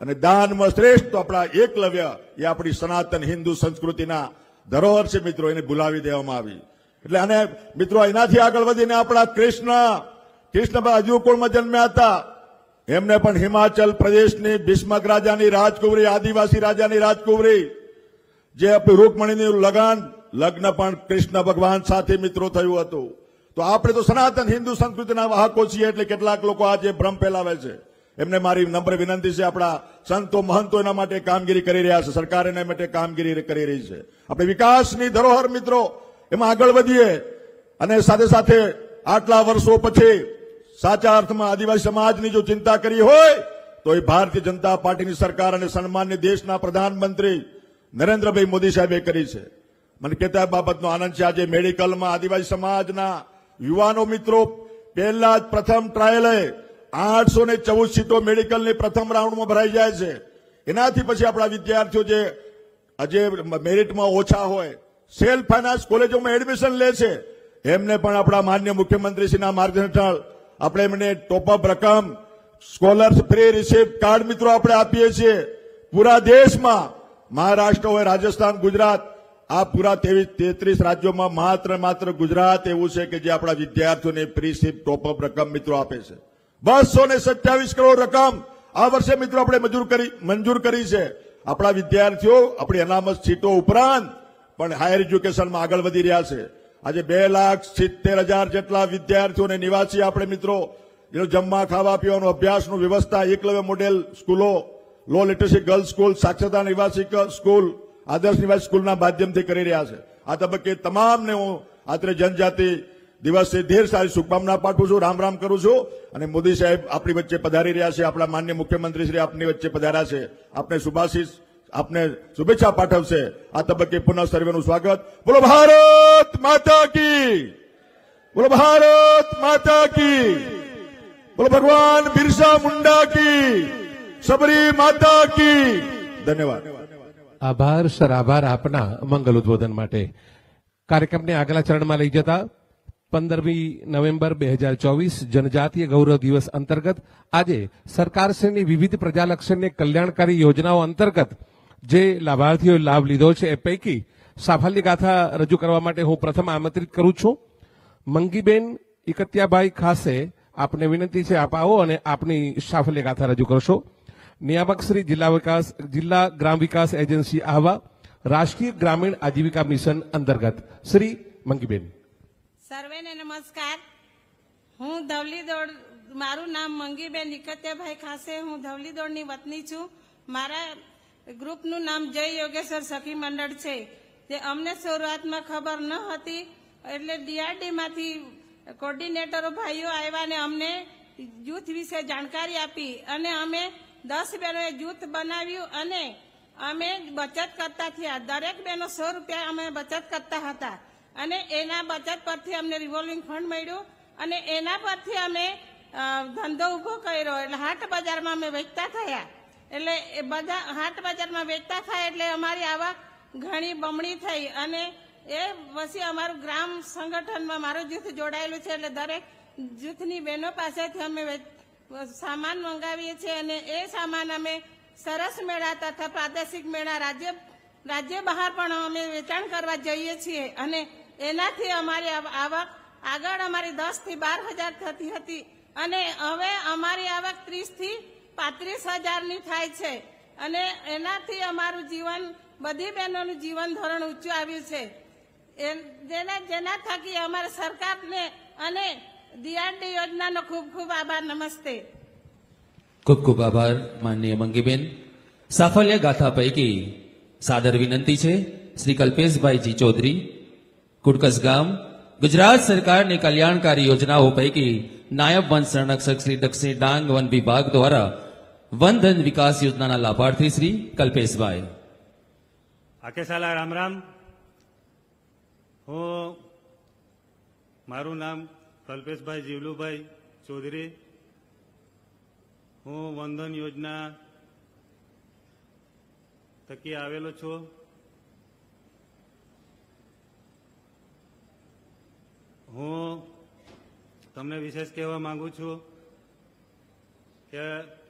અને દાનમાં શ્રેષ્ઠ, તો આપણા એકલવ્ય એ આપણી સનાતન હિન્દુ સંસ્કૃતિના ધરોહર છે મિત્રો, એને ભૂલાવી દેવામાં આવી. એટલે અને મિત્રો, એનાથી આગળ વધીને આપણા કૃષ્ણ કૃષ્ણ અજુકુળમાં જન્મ્યા હતા. એમને પણ હિમાચલ પ્રદેશની ભીષ્મક રાજાની રાજકુંવરી, આદિવાસી રાજાની રાજકુંવરી, જે રૂકમણીનું લગન, લગ્ન પણ કૃષ્ણ ભગવાન સાથે મિત્રો થયું હતું. તો આપણે તો સનાતન હિન્દુ સંસ્કૃતિના વાહકો છીએ એટલે કેટલાક લોકો આજે ભ્રમ ફેલાવે છે. એમને મારી નમ્ર વિનંતી છે, આપણા સંતો મહંતો એના માટે કામગીરી કરી રહ્યા છે, સરકાર એના માટે કામગીરી કરી રહી છે. આપણે વિકાસની ધરોહર મિત્રો, એમાં આગળ વધીએ અને સાથે સાથે આટલા વર્ષો પછી સાચા અર્થમાં આદિવાસી સમાજની જો ચિંતા કરી હોય તો એ ભારતીય જનતા પાર્ટીની સરકાર અને સન્માન્ય દેશના પ્રધાનમંત્રી નરેન્દ્રભાઈ મોદી સાહેબે કરી છે. મને કહેતા બાબતનો આનંદ છે, આજે મેડિકલમાં આદિવાસી સમાજના યુવાનો મિત્રો પહેલા જ પ્રથમ ટ્રાયલે આઠસો ને ચૌદ સીટો મેડિકલની પ્રથમ રાઉન્ડમાં ભરાઈ જાય છે. એનાથી પછી આપણા વિદ્યાર્થીઓ જે આજે મેરિટમાં ઓછા હોય, સેલ્ફ ફાઇનાન્સ કોલેજોમાં એડમિશન લે છે, એમને પણ આપણા માન્ય મુખ્યમંત્રીશ્રીના માર્ગદર્શન હેઠળ આપણે એમને ટોપઅપ રકમ સ્કોલર્સ ફ્રી રિસિપ્ટ કાર્ડ મિત્રો આપણે આપીએ છીએ. પૂરા દેશમાં, મહારાષ્ટ્ર હોય, રાજસ્થાન, ગુજરાત, આ પૂરા તેવીસ, તેત્રીસ રાજ્યોમાં માત્ર માત્ર ગુજરાત એવું છે કે જે આપણા વિદ્યાર્થીઓને ફ્રી સીપ ટોપઅપ રકમ મિત્રો આપે છે. બસો ને સત્યાવીસ કરોડ રકમ આ વર્ષે મિત્રો આપણે મંજૂર કરી મંજૂર કરી છે. આપણા વિદ્યાર્થીઓ, આપણી અનામત સીટો ઉપરાંત પણ હાયર એજ્યુકેશનમાં આગળ વધી રહ્યા છે. આજે બે લાખ સિત્તેર હજાર જેટલા વિદ્યાર્થીઓને નિવાસી આપણે મિત્રો, એનો જમવા, ખાવા, પીવાનું અભ્યાસનું વ્યવસ્થા એકલવ્ય મોડેલ સ્કૂલો, લો લિટરસી ગર્લ્સ સ્કૂલ, સાક્ષરતા નિવાસી સ્કૂલ, આદર્શ નિવાસી સ્કૂલના માધ્યમથી કરી રહ્યા છે. આ તબક્કે તમામને હું આત્રે જનજાતિ દિવસે ઢેર સારી શુભકામના પાઠવું છું, રામ રામ કરું છું અને મોદી સાહેબ આપણી વચ્ચે પધારી રહ્યા છે, આપણા માન્ય મુખ્યમંત્રી શ્રી આપની વચ્ચે પધાર્યા છે. આપને શુભાશીષ, આપને શુભેચ્છા પાઠવશે. આ તબક્કે પુનઃ સર્વેનું સ્વાગત. બોલો ભારત માતા કી! બોલો ભારત માતા કી! બોલો ભગવાન બિરસા મુંડા કી! સબરી માતા કી! ધન્યવાદ. આભાર, સર. આભાર આપના મંગલ ઉદબોધન માટે. કાર્યક્રમને આગલા ચરણમાં લઈ જતા પંદરમી નવેમ્બર બે હજાર ચોવીસ જનજાતીય ગૌરવ દિવસ અંતર્ગત આજે સરકારશ્રીની વિવિધ પ્રજાલક્ષણની કલ્યાણકારી યોજનાઓ અંતર્ગત જે લાભાર્થીઓએ લાભ લીધો છે એ પૈકી સાફલ્ય ગાથા રજૂ કરવા માટે હું પ્રથમ આમંત્રિત કરું છું. મંગીબેન ઇકત્યાભાઈ ખાસે આપને વિનંતી છે આપ આવો અને આપની સાફલ્ય ગાથા રજૂ કરશો. નિયામક શ્રી જિલ્લા વિકાસ, જિલ્લા ગ્રામ વિકાસ એજન્સી આહવા રાષ્ટ્રીય ગ્રામીણ આજીવિકા મિશન અંતર્ગત. શ્રી મંગીબેન. સર્વેને નમસ્કાર. હું ધવલી દોડ મારું નામ મંગીબેન નિકત્યાભાઈ ખાસે, હું ધવલી દોડની વતની છું. મારા ગ્રુપનું નામ જય યોગેશ્વર સખી મંડળ છે. તે અમને શરૂઆતમાં ખબર ન હતી, એટલે ડીઆરડીમાંથી કોર્ડિનેટરો ભાઈઓ આવ્યા ને અમને જૂથ વિશે જાણકારી આપી અને અમે દસ બહેનોએ જૂથ બનાવ્યું અને અમે બચત કરતા થયા. દરેક બહેનો સો રૂપિયા અમે બચત કરતા હતા. અને એના બચત પરથી અમને રિવોલ્વિંગ ફંડ મળ્યું અને એના પરથી અમે ધંધો ઊભો કર્યો. એટલે હાટ બજારમાં અમે વેચતા થયા. એટલે એ બધા હાટ બજારમાં વેચતા થાય એટલે અમારી આવક ઘણી બમણી થઈ અને એ પછી અમારું ગ્રામ સંગઠનમાં મારું જૂથ જોડાયેલું છે એટલે દરેક જૂથની બહેનો પાસેથી અમે સામાન મંગાવીએ છીએ અને એ સામાન અમે સરસ મેળા તથા પ્રાદેશિક મેળા રાજ્ય રાજ્ય બહાર પણ અમે વેચાણ કરવા જઈએ છીએ અને એનાથી અમારી આવક આગળ અમારી દસથી બાર હજાર થતી હતી અને હવે અમારી આવક ત્રીસથી પાંત્રીસ હજારની થાય છે. અને એનાથી અમારું જીવન, બધી બહેનોનું જીવન ધોરણ ઊંચું આવ્યું છે. જેના જેના થકી અમારા સરકારને અને ડીઆરડી યોજનાનો ખૂબ ખૂબ આભાર, નમસ્તે. ખૂબ ખૂબ આભાર, માનનીય મંગીબેન. સાફલ્ય ગાથા પૈકી સાદર વિનંતી છે. શ્રી કલ્પેશભાઈજી ચૌધરી કુડકસ ગામ, ગુજરાત સરકારની કલ્યાણકારી યોજનાઓ પૈકી નાયબ વન સંરક્ષક શ્રી દક્ષિણ ડાંગ વન વિભાગ દ્વારા વન ધન વિકાસ યોજનાના લાભાર્થી શ્રી કલ્પેશભાઈ. આકેશાલા રામ રામ. હું મારું નામ કલ્પેશભાઈ જીવલુભાઈ ચૌધરી. હું વંદન યોજના થકી આવેલો છું. હું તમને વિશેષ કહેવા માંગુ છું કે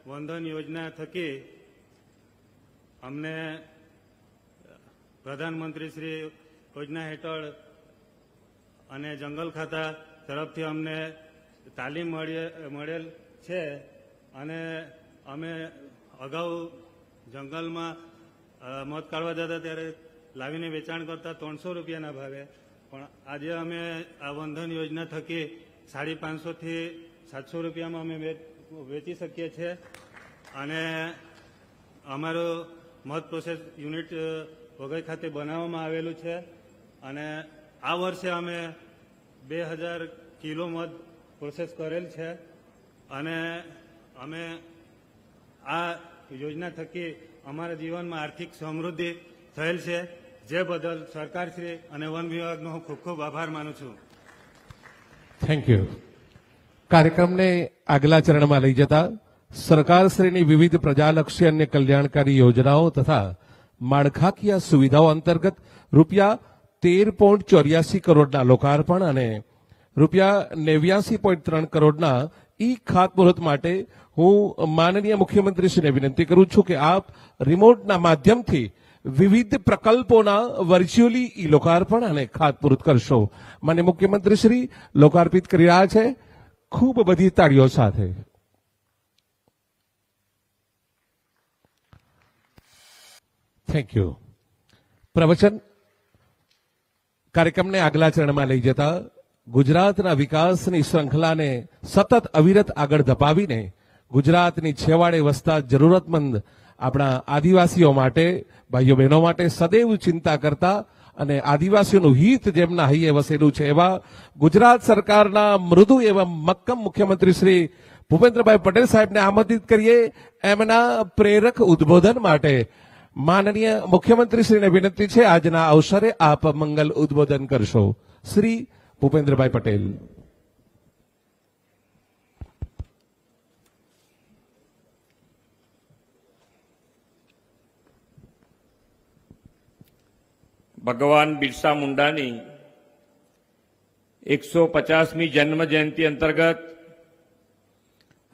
વંદન યોજના થકી અમને પ્રધાનમંત્રી શ્રી યોજના હેઠળ અને જંગલ ખાતા તરફથી અમને તાલીમ મળે- મળેલ છે અને અમે અગાઉ જંગલમાં મોત કાઢવા જતા ત્યારે લાવીને વેચાણ કરતા ત્રણસો રૂપિયાના ભાવે પણ આજે અમે આ વંધન યોજના થકી સાડી પાંચસોથી સાતસો રૂપિયામાં અમે વેચી શકીએ છીએ. અને અમારું મધ પ્રોસેસ યુનિટ વગર ખાતે બનાવવામાં આવેલું છે. અને આ વર્ષે અમે બે હજાર કિલો મધ પ્રોસેસ કરેલ છે. અને અમે આ યોજના થકી અમારા જીવનમાં આર્થિક સમૃદ્ધિ થયેલ છે. જે બદલ સરકારશ્રી અને વન વિભાગનો હું ખૂબ ખૂબ આભાર માનું છું. થેન્ક યુ કાર્યક્રમને આગલા ચરણમાં લઈ જતા સરકારશ્રીની વિવિધ પ્રજાલક્ષી અને કલ્યાણકારી યોજનાઓ તથા માળખાકીય સુવિધાઓ અંતર્ગત રૂપિયા તેર પોઈન્ટ ચોર્યાસી કરોડના લોકાર્પણ અને રૂપિયા નેવ્યાસી પોઈન્ટ ત્રણ કરોડના ઈ ખાતમુહૂર્ત માટે હું માનનીય મુખ્યમંત્રીશ્રીને વિનંતી કરું છું કે આપ રિમોટના માધ્યમથી વિવિધ પ્રકલ્પોના વર્ચ્યુઅલી લોકાર્પણ અને ખાતમુહૂર્ત કરશો. મને મુખ્યમંત્રી શ્રી લોકાર્પિત કરી રહ્યા છે. ખૂબ બધી તાળીઓ સાથે. થેન્ક યુ પ્રવચન કાર્યક્રમને આગલા ચરણમાં લઈ જતા ગુજરાતના વિકાસની શ્રંખલાને સતત અવિરત આગળ ધપાવીને ગુજરાતની છેવાડે વસતા જરૂરતમંદ આપણા આદિવાસીઓ માટે, ભાઈઓ બહેનો માટે સદૈવ ચિંતા કરતા અને આદિવાસીઓનું હિત જેમના હૈયે વસેલું છે એવા ગુજરાત સરકારના મૃદુ એવા મક્કમ મુખ્યમંત્રી શ્રી ભૂપેન્દ્રભાઈ પટેલ સાહેબને આમંત્રિત કરીએ એમના પ્રેરક ઉદબોધન માટે. માનનીય મુખ્યમંત્રીશ્રીને વિનંતી છે, આજના અવસરે આપ મંગલ ઉદબોધન કરશો. શ્રી ભૂપેન્દ્રભાઈ પટેલ. ભગવાન બિરસા મુંડાની એકસો પચાસમી જન્મ જયંતિ અંતર્ગત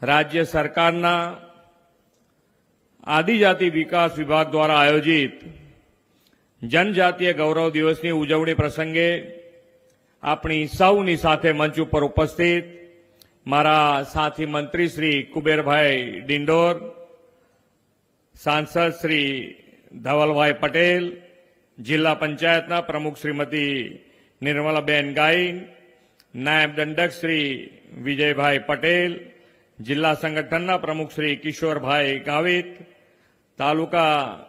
રાજ્ય સરકારના આદિજાતિ વિકાસ વિભાગ દ્વારા આયોજિત જનજાતીય ગૌરવ દિવસની ઉજવણી પ્રસંગે આપણી સૌની સાથે મંચ ઉપર ઉપસ્થિત મારા સાથી મંત્રી શ્રી કુબેરભાઈ ડિંડોર, સાંસદ શ્રી ધવલભાઈ પટેલ જિલ્લા પંચાયતના પ્રમુખ શ્રીમતી નિર્મલાબેન ગાઈન નાયબ દંડક શ્રી વિજયભાઈ પટેલ, જિલ્લા સંગઠનના પ્રમુખ શ્રી કિશોરભાઈ ગાવિત, તાલુકા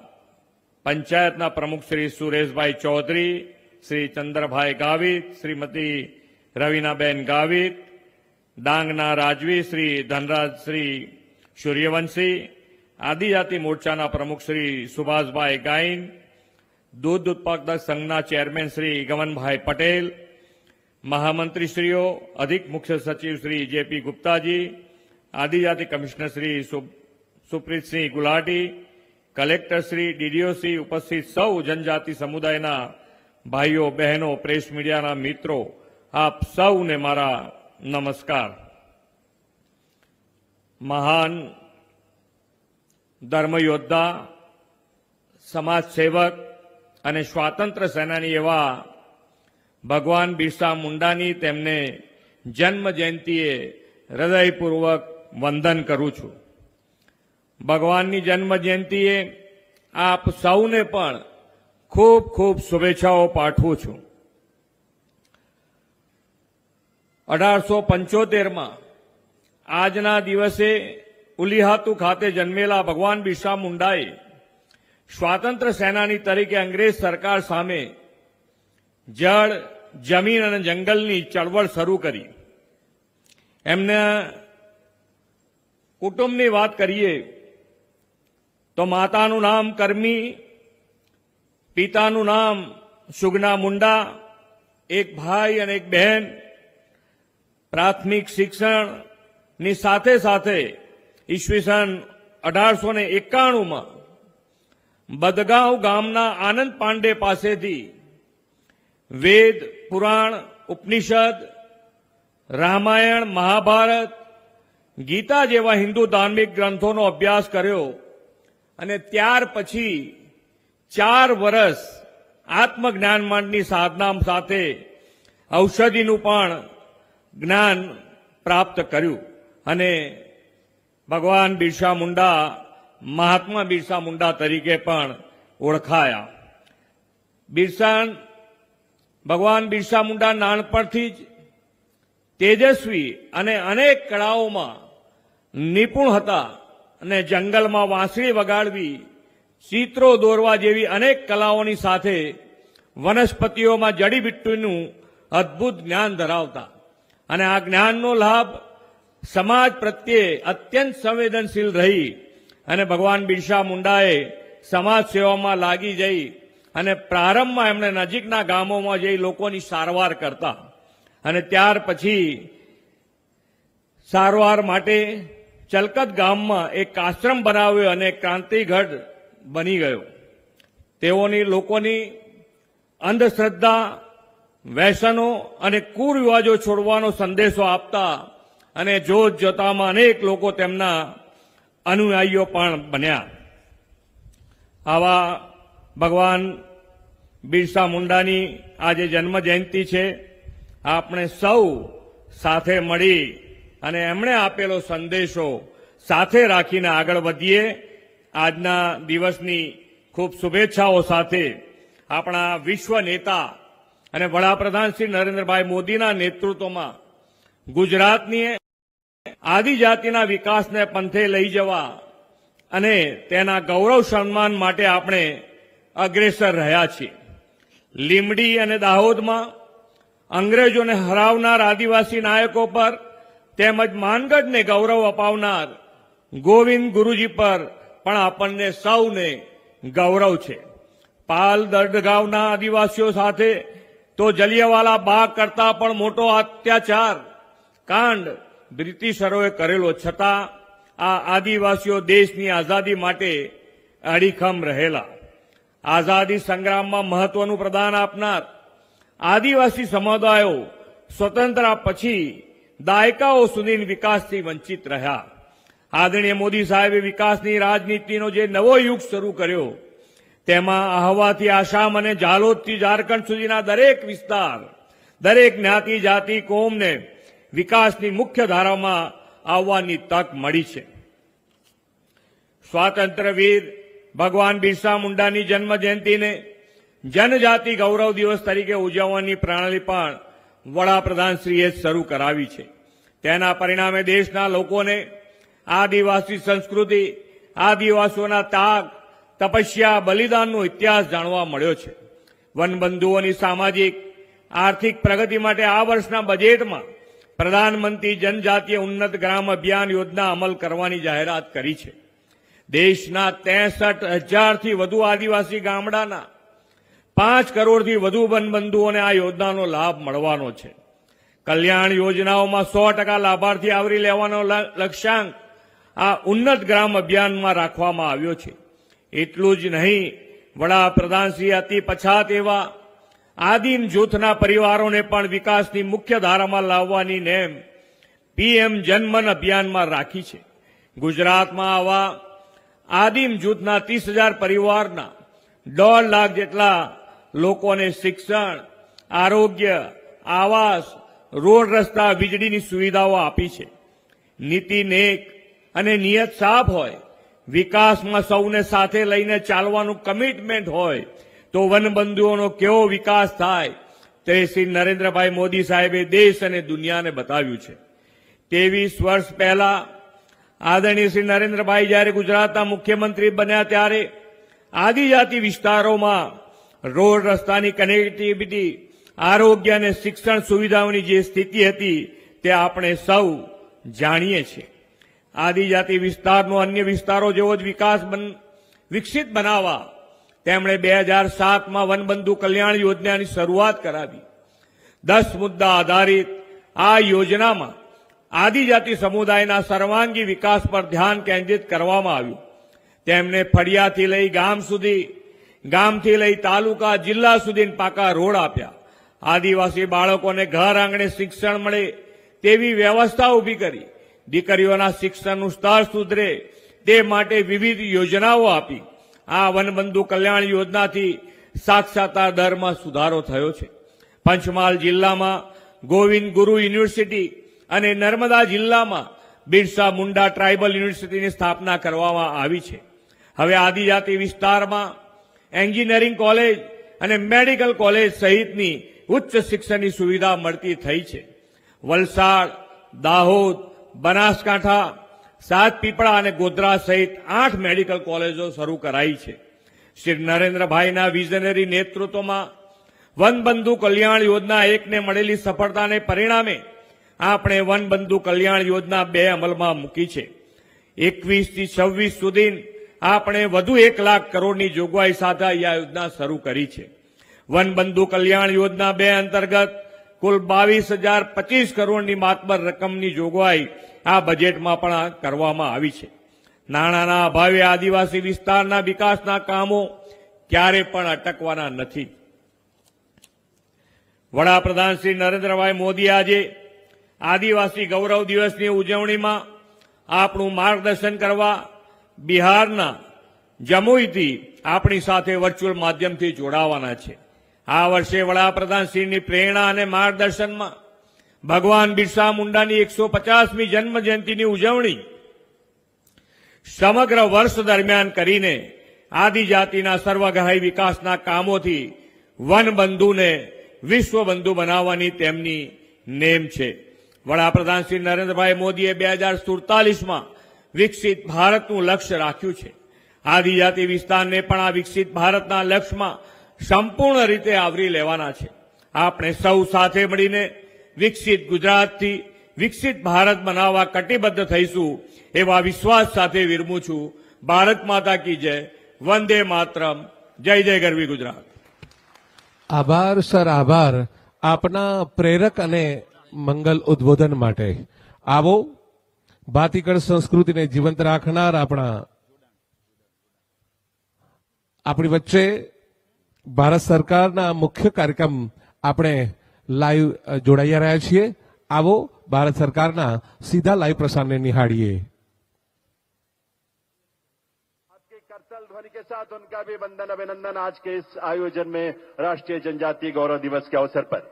પંચાયતના પ્રમુખ શ્રી સુરેશભાઈ ચૌધરી, શ્રી ચંદ્રભાઈ ગાવિત, શ્રીમતી રવિનાબેન ગાવિત, ડાંગના રાજવી શ્રી ધનરાજ શ્રી સૂર્યવંશી, આદિજાતિ મોરચાના પ્રમુખ શ્રી સુભાષભાઈ ગાઈન દૂધ ઉત્પાદક સંઘના ચેરમેન શ્રી ગમનભાઈ પટેલ, મહામંત્રીશ્રીઓ, અધિક મુખ્ય સચિવ શ્રી જેપી ગુપ્તાજી, આદિજાતિ કમિશનર શ્રી સુપ્રીતસિંહ ગુલાટી, કલેક્ટર શ્રી ડીડીઓસી ઉપસ્થિત સૌ જનજાતિ સમુદાયના ભાઈઓ, બહેનો, પ્રેસ મીડિયાના મિત્રો, આપ સૌને મારા નમસ્કાર. મહાન ધર્મયોદ્ધા સમાજ સેવક અને સ્વાતંત્ર્ય સેનાની એવા ભગવાન બિરસા મુંડાની તેમને જન્મ જયંતિએ હૃદયપૂર્વક વંદન કરું છું. ભગવાનની જન્મ જયંતિએ આપ સૌને પણ ખૂબ ખૂબ શુભેચ્છાઓ પાઠવું છું. અઢારસો પંચોતેરમાં આજના દિવસે ઉલિહાતુ ખાતે જન્મેલા ભગવાન બિરસા મુંડાએ સ્વાતંત્ર્ય સેનાની તરીકે અંગ્રેજ સરકાર સામે જળ, જમીન અને જંગલની ચળવળ શરૂ કરી. એમના કુટુંબની વાત કરીએ તો માતાનું નામ કર્મી, પિતાનું નામ સુગના મુંડા, એક ભાઈ અને એક બહેન, પ્રાથમિક શિક્ષણની સાથે સાથે ઈસવીસન અઢારસો ને એકાણુંમાં બદગાંવ ગામના આનંદ પાંડે પાસેથી વેદ, પુરાણ, ઉપનિષદ, રામાયણ, મહાભારત, ગીતા જેવા હિન્દુ ધાર્મિક ગ્રંથોનો અભ્યાસ કર્યો અને ત્યાર પછી ચાર વર્ષ આત્મજ્ઞાન માંડની સાધના સાથે ઔષધિનું પણ જ્ઞાન પ્રાપ્ત કર્યું. અને ભગવાન બિરસા મુંડા મહાત્મા બિરસા મુંડા તરીકે પણ ઓળખાયા. બિરસા ભગવાન બિરસા મુંડા નાનપણથી જ તેજસ્વી અને અનેક કળાઓમાં નિપુણ હતા અને જંગલમાં વાંસળી વગાડવી, ચિત્રો દોરવા જેવી અનેક કલાઓની સાથે વનસ્પતિઓમાં જડીબીટ્ટીનું અદ્ભુત જ્ઞાન ધરાવતા. અને આ જ્ઞાનનો લાભ સમાજ પ્રત્યે અત્યંત સંવેદનશીલ રહી અને ભગવાન બિરસા મુંડાએ સમાજ સેવામાં લાગી જઈ અને પ્રારંભમાં એમણે નજીકના ગામોમાં જઈ લોકોની સારવાર કરતા. અને ત્યાર પછી સારવાર માટે ચલકત ગામમાં એક આશ્રમ બનાવ્યો અને ક્રાંતિગઢ બની ગયો. તેઓની લોકોની અંધશ્રદ્ધા, વ્યસનો અને કુરિવાજો છોડવાનો સંદેશો આપતા અને જોત જોતામાં અનેક લોકો તેમના અનુયાયીઓ પણ બન્યા. આવા ભગવાન બિરસા મુંડાની આજે જન્મ જયંતિ છે. આપણે સૌ સાથે મળી અને એમણે આપેલો સંદેશો સાથે રાખીને આગળ વધીએ. આજના દિવસની ખૂબ શુભેચ્છાઓ સાથે આપણા વિશ્વ નેતા અને વડાપ્રધાન શ્રી નરેન્દ્રભાઈ મોદીના નેતૃત્વમાં ગુજરાતની આદિજાતિના વિકાસને પંથે લઈ જવા અને તેના ગૌરવ સન્માન માટે આપણે અગ્રેસર રહ્યા છીએ. લીમડી અને દાહોદમાં અંગ્રેજોને હરાવનાર આદિવાસી નાયકો પર તેમજ માનગઢને ગૌરવ અપાવનાર ગોવિંદ ગુરુજી પર પણ આપણને સૌને ગૌરવ છે. પાલ દર્દગાવના આદિવાસીઓ સાથે તો જલિયાવાલા બાગ કરતા પણ મોટો અત્યાચાર, કાંડ બ્રિટિશરોએ કરેલો છતાં આ આદિવાસીઓ દેશની આઝાદી માટે અડીખમ રહેલા. આઝાદી સંગ્રામમાં મહત્વનું પ્રદાન આપનાર આદિવાસી સમુદાયો સ્વતંત્ર પછી દાયકાઓ સુધી વિકાસથી વંચિત રહ્યા. આદરણીય મોદી સાહેબે વિકાસની રાજનીતિનો જે નવો યુગ શરૂ કર્યો, તેમાં આહવાથી આસામ અને ઝાલોદથી ઝારખંડ સુધીના દરેક વિસ્તાર, દરેક જ્ઞાતિ જાતિ કોમને વિકાસની મુખ્ય ધારામાં આવવાની તક મળી છે. સ્વાતંત્ર્યવીર ભગવાન બિરસા મુંડાની જન્મ જયંતિને જનજાતિ ગૌરવ દિવસ તરીકે ઉજવવાની પ્રણાલી પણ વડાપ્રધાનશ્રીએ શરૂ કરાવી છે. તેના પરિણામે દેશના લોકોને આદિવાસી સંસ્કૃતિ, આદિવાસીઓના તાગ, તપસ્યા, બલિદાનનો ઇતિહાસ જાણવા મળ્યો છે. વનબંધુઓની સામાજિક, આર્થિક પ્રગતિ માટે આ વર્ષના બજેટમાં પ્રધાનમંત્રી જનજાતીય ઉન્નત ગ્રામ અભિયાન યોજના અમલ કરવાની જાહેરાત કરી છે. દેશના ત્રેસઠ હજારથી વધુ આદિવાસી ગામડાના પાંચ કરોડથી વધુ વનબંધુઓને આ યોજનાનો લાભ મળવાનો છે. કલ્યાણ યોજનાઓમાં સો ટકા લાભાર્થી આવરી લેવાનો લક્ષ્યાંક આ ઉન્નત ગ્રામ અભિયાનમાં રાખવામાં આવ્યો છે. એટલું જ નહીં વડાપ્રધાનશ્રી અતિ પછાત એવા આદિમ જૂથના પરિવારોને પણ વિકાસની મુખ્ય ધારામાં લાવવાની નેમ પીએમ જનમન અભિયાનમાં રાખી છે. ગુજરાતમાં આવા આદિમ જૂથના ત્રીસ હજાર પરિવારના દોઢ લાખ જેટલા લોકોને શિક્ષણ, આરોગ્ય, આવાસ, રોડ રસ્તા, વીજળીની સુવિધાઓ આપી છે. નીતિ નેક અને નિયત સાફ હોય. વિકાસમાં સૌને સાથે લઈને ચાલવાનું કમિટમેન્ટ હોય. તો વનબંધુઓનો કેવો વિકાસ થાય તે શ્રી નરેન્દ્રભાઈ મોદી સાહેબે દેશ અને દુનિયાને બતાવ્યું છે. ત્રેવીસ વર્ષ પહેલા આદરણીય શ્રી નરેન્દ્રભાઈ જ્યારે ગુજરાતના મુખ્યમંત્રી બન્યા ત્યારે આદિજાતિ વિસ્તારોમાં રોડ રસ્તાની કનેક્ટિવિટી, આરોગ્ય અને શિક્ષણ સુવિધાઓની જે સ્થિતિ હતી તે આપણે સૌ જાણીએ છીએ. આદિજાતિ વિસ્તારનો અન્ય વિસ્તારો જેવો જ વિકાસ વિકસિત બનાવવા તેમણે બે હજાર સાતમાં વનબંધુ કલ્યાણ યોજનાની શરૂઆત કરાવી. દસ મુદ્દા આધારિત આ યોજનામાં આદિજાતિ સમુદાયના સર્વાંગી વિકાસ પર ધ્યાન કેન્દ્રિત કરવામાં આવ્યું. તેમને ફળિયાથી લઈ ગામ સુધી, ગામથી લઈ તાલુકા, જિલ્લા સુધી પાકા રોડ આપ્યા. આદિવાસી બાળકોને ઘર આંગણે શિક્ષણ મળે તેવી વ્યવસ્થા ઊભી કરી. દીકરીઓના શિક્ષણનું સ્તર સુધરે તે માટે વિવિધ યોજનાઓ આપી. આ વનબંધુ કલ્યાણ યોજનાથી સાક્ષરતા દરમાં સુધારો થયો છે. પંચમહાલ જિલ્લામાં ગોવિંદ ગુરુ યુનિવર્સિટી અને નર્મદા જિલ્લામાં બિરસા મુંડા ટ્રાઇબલ યુનિવર્સિટીની સ્થાપના કરવામાં આવી છે. હવે આદિજાતિ વિસ્તારમાં એન્જિનિયરિંગ કોલેજ અને મેડિકલ કોલેજ સહિતની ઉચ્ચ શિક્ષણની સુવિધા મળતી થઈ છે. વલસાડ, દાહોદ, બનાસકાંઠા સાતપીપળા અને ગોધરા સહિત આઠ મેડિકલ કોલેજો શરૂ કરાઈ છે. શ્રી નરેન્દ્રભાઈના વિઝનરી નેતૃત્વમાં વનબંધુ કલ્યાણ યોજના એકને મળેલી સફળતાને પરિણામે આપણે વનબંધુ કલ્યાણ યોજના બે અમલમાં મૂકી છે. એકવીસથી છવ્વીસ સુધી આપણે વધુ એક લાખ કરોડની જોગવાઈ સાથે આ યોજના શરૂ કરી છે. વનબંધુ કલ્યાણ યોજના બે અંતર્ગત કુલ બાવીસ હજાર પચીસ કરોડની માતબર રકમની જોગવાઈ આ બજેટમાં પણ કરવામાં આવી છે. નાણાંના અભાવે આદિવાસી વિસ્તારના વિકાસના કામો ક્યારે પણ અટકવાના નથી. વડાપ્રધાન શ્રી નરેન્દ્રભાઈ મોદી આજે આદિવાસી ગૌરવ દિવસની ઉજવણીમાં આપણું માર્ગદર્શન કરવા બિહારના જમુઈથી આપણી સાથે વર્ચ્યુઅલ માધ્યમથી જોડાવાના છે. આ વર્ષે વડાપ્રધાન શ્રીની પ્રેરણા અને માર્ગદર્શનમાં ભગવાન બિરસા મુંડાની એકસો પચાસમી જન્મ જયંતિની ઉજવણી સમગ્ર વર્ષ દરમિયાન કરીને આદિજાતિના સર્વગ્રાહી વિકાસના કામોથી વનબંધુને વિશ્વબંધુ બનાવવાની તેમની નેમ છે. વડાપ્રધાન શ્રી નરેન્દ્રભાઈ મોદીએ બે હજાર સુડતાલીસમાં વિકસિત ભારતનું લક્ષ્ય રાખ્યું છે. આદિજાતિ વિસ્તારને પણ આ વિકસિત ભારતના લક્ષ્યમાં સંપૂર્ણ રીતે આવરી લેવાના છે. આપણે સૌ સાથે મળીને વિકસિત ગુજરાતથી વિકસિત ભારત બનાવવા કટિબદ્ધ થઈશું એવા વિશ્વાસ સાથે વિરમું છું. ભારત માતા કી જય. વંદે માતરમ. જય જય ગરવી ગુજરાત. આભાર, સર, આભાર. આપના પ્રેરક અને મંગલ ઉદ્બોધન માટે. આવો, ભાતીગળ સંસ્કૃતિને જીવંત રાખનાર આપણા, આપણી વચ્ચે ભારત સરકારના મુખ્ય કાર્યક્રમ આપણે લાઈવ અ, જોડાઈ રહ્યા છીએ આવો ભારત સરકારના સીધા લાઈવ પ્રસારણને નિહાળીએ आपके करतल ध्वनि के साथ उनका भी वंदन अभिनंदन आज के इस आयोजन में राष्ट्रीय जनजातीय गौरव दिवस के अवसर पर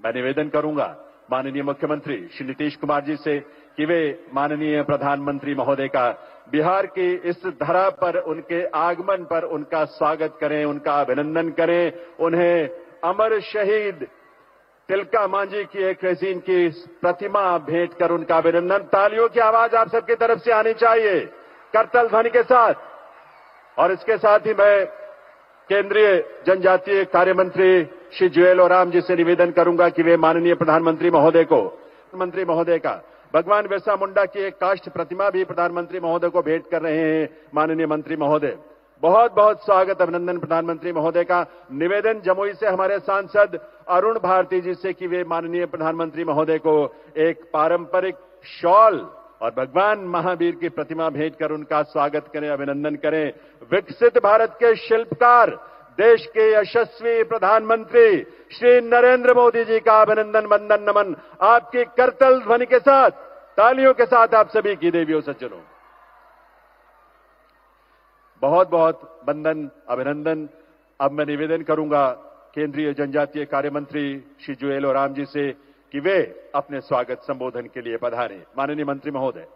मैं निवेदन करूंगा माननीय मुख्यमंत्री श्री नीतीश कुमार जी से कि वे माननीय प्रधानमंत्री महोदय का बिहार की इस धरा पर उनके आगमन पर उनका स्वागत करें उनका अभिनंदन करें उन्हें अमर शहीद तिलका मांझी की एक ऐसी की प्रतिमा भेंट कर उनका अभिनंदन। तालियों की आवाज़ आप सबकी तरफ़ से आनी चाहिए। करतल ध्वनि के साथ। और इसके साथ ही मैं केंद्रीय जनजातीय कार्य मंत्री श्री जुएल ओराम जी से निवेदन करूँगा कि वे माननीय प्रधानमंत्री महोदय को मंत्री महोदय का भगवान बिरसा मुंडा की एक काष्ठ प्रतिमा भी प्रधानमंत्री महोदय को भेंट कर रहे हैं माननीय मंत्री महोदय। बहुत बहुत स्वागत अभिनंदन प्रधानमंत्री महोदय का। निवेदन जमुई से हमारे सांसद अरुण भारती जी से कि वे माननीय प्रधानमंत्री महोदय को एक पारंपरिक शॉल और भगवान महावीर की प्रतिमा भेंट कर उनका स्वागत करें, अभिनंदन करें। विकसित भारत के शिल्पकार, देश के यशस्वी प्रधानमंत्री, श्री नरेंद्र मोदी जी का अभिनंदन, वंदन, नमन। आपकी करतल ध्वनि के साथ, तालियों के साथ आप सभी की देवियों सज्जनों बहुत बहुत बंदन अभिनंदन। अब मैं निवेदन करूँगा केंद्रीय जनजातीय कार्य मंत्री श्री जुएल और राम जी से कि वे अपने स्वागत संबोधन के लिए पधारें। माननीय मंत्री महोदय।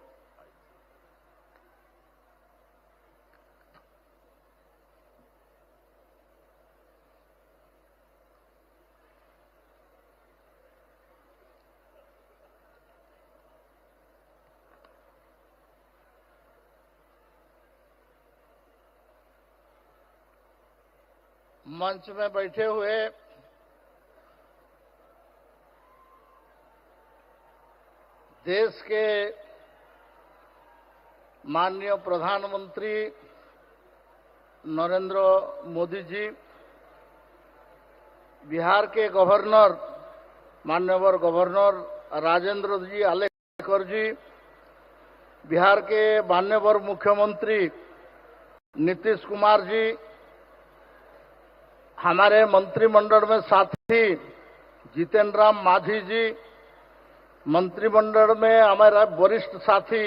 मंच में बैठे हुए देश के माननीय प्रधानमंत्री नरेंद्र मोदी जी, बिहार के गवर्नर, मान्यवर गवर्नर राजेंद्र जी आलेकर जी, बिहार के मान्यवर मुख्यमंत्री नीतीश कुमार जी हमारे मंत्रिमंडल में साथी जितेंद्र राम मांझी जी, मंत्रिमंडल में हमारे वरिष्ठ साथी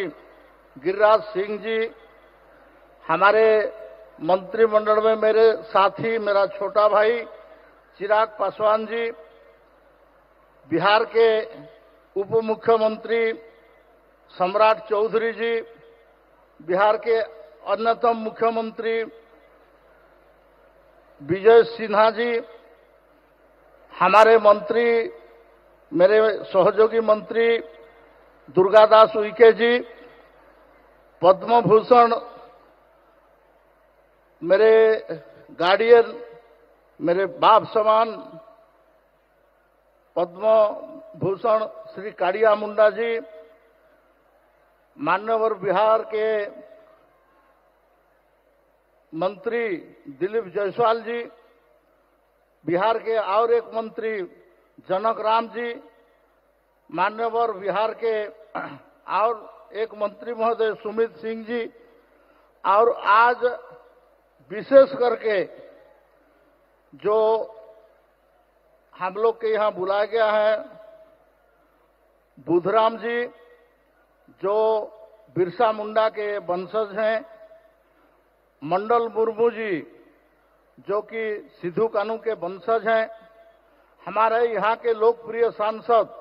गिरिराज सिंह जी, हमारे मंत्रिमंडल में मेरे साथी, मेरा छोटा भाई चिराग पासवान जी, बिहार के उप मुख्यमंत्री सम्राट चौधरी जी, बिहार के अन्यतम मुख्यमंत्री विजय सिन्हा जी, हमारे मंत्री, मेरे सहयोगी मंत्री दुर्गादास उइके जी पद्म भूषण मेरे गार्डियन, मेरे बाप समान पद्म भूषण श्री काड़िया मुंडा जी, मान्यवर बिहार के मंत्री दिलीप जायसवाल जी, बिहार के और एक मंत्री जनक राम जी मान्यवर बिहार के और एक मंत्री महोदय सुमित सिंह जी, और आज विशेष करके जो हम लोग के यहाँ बुलाया गया है, बुधराम जी, जो बिरसा मुंडा के वंशज हैं मंडल मुर्मू जी, जो कि सिद्धू कानू के वंशज हैं, हमारे यहाँ के लोकप्रिय सांसद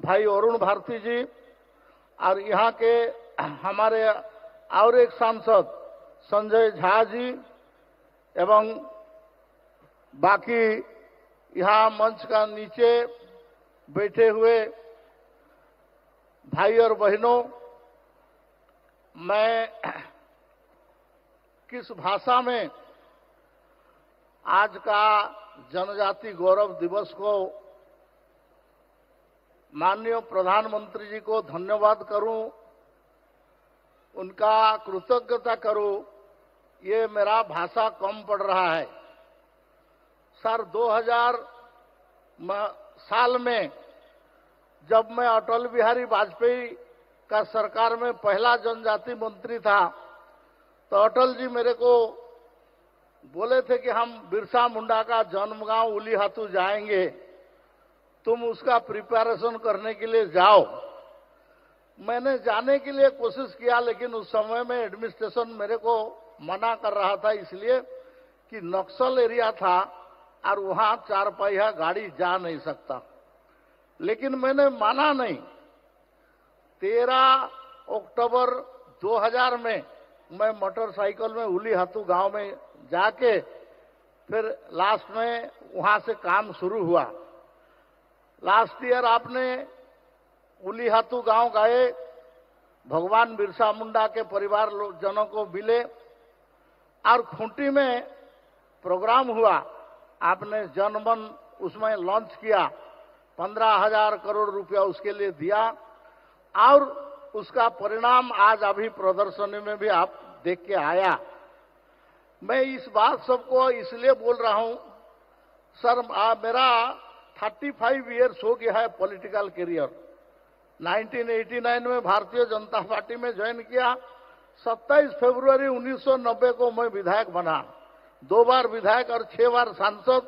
भाई अरुण भारती जी, और यहाँ के हमारे और एक सांसद संजय झा जी, एवं बाकी यहाँ मंच का नीचे बैठे हुए भाई और बहनों, मैं किस भाषा में आज का जनजाति गौरव दिवस को माननीय प्रधानमंत्री जी को धन्यवाद करूँ, उनका कृतज्ञता करूँ, ये मेरा भाषा कम पड़ रहा है। सर 2000 म- साल में जब मैं अटल बिहारी वाजपेयी का सरकार में पहला जनजाति मंत्री था तो अटल जी मेरे को बोले थे कि हम बिरसा मुंडा का जन्म गाँव उली हाथू जाएँगे। तुम उसका प्रिपरेशन करने के लिए जाओ। मैंने जाने के लिए कोशिश किया, लेकिन उस समय में एडमिनिस्ट्रेशन मेरे को मना कर रहा था, इसलिए कि नक्सल एरिया था और वहाँ चार पहिया गाड़ी जा नहीं सकता। लेकिन मैंने माना नहीं। तेरह अक्टूबर 2000 में मैं मोटरसाइकिल में उली हाथू गाँव में जाके फिर लास्ट में वहाँ से काम शुरू हुआ। लास्ट ईयर आपने उली हाथू गाँव गए, भगवान बिरसा मुंडा के परिवार जनों को मिले और खूंटी में प्रोग्राम हुआ। आपने जनमन उसमें लॉन्च किया, पंद्रह हज़ार करोड़ रुपया उसके लिए दिया और उसका परिणाम आज अभी प्रदर्शनी में भी आप देख के आया। मैं इस बात सबको इसलिए बोल रहा हूँ सर आ, मेरा 35 इयर्स हो गया है पॉलिटिकल करियर 1989 में भारतीय जनता पार्टी में ज्वाइन किया। 27 फरवरी 1990 को मैं विधायक बना। दो बार विधायक और छह बार सांसद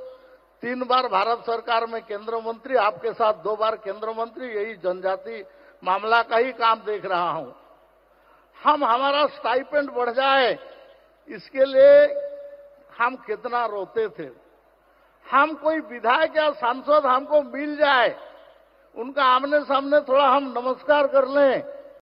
तीन बार भारत सरकार में केंद्र मंत्री आपके साथ दो बार केंद्र मंत्री यही जनजाति मामला का ही काम देख रहा हूँ। हम हमारा स्टाइपेंड बढ़ जाए, इसके लिए हम कितना रोते थे। हम कोई विधायक या सांसद हमको मिल जाए, उनका आमने सामने थोड़ा हम नमस्कार कर लें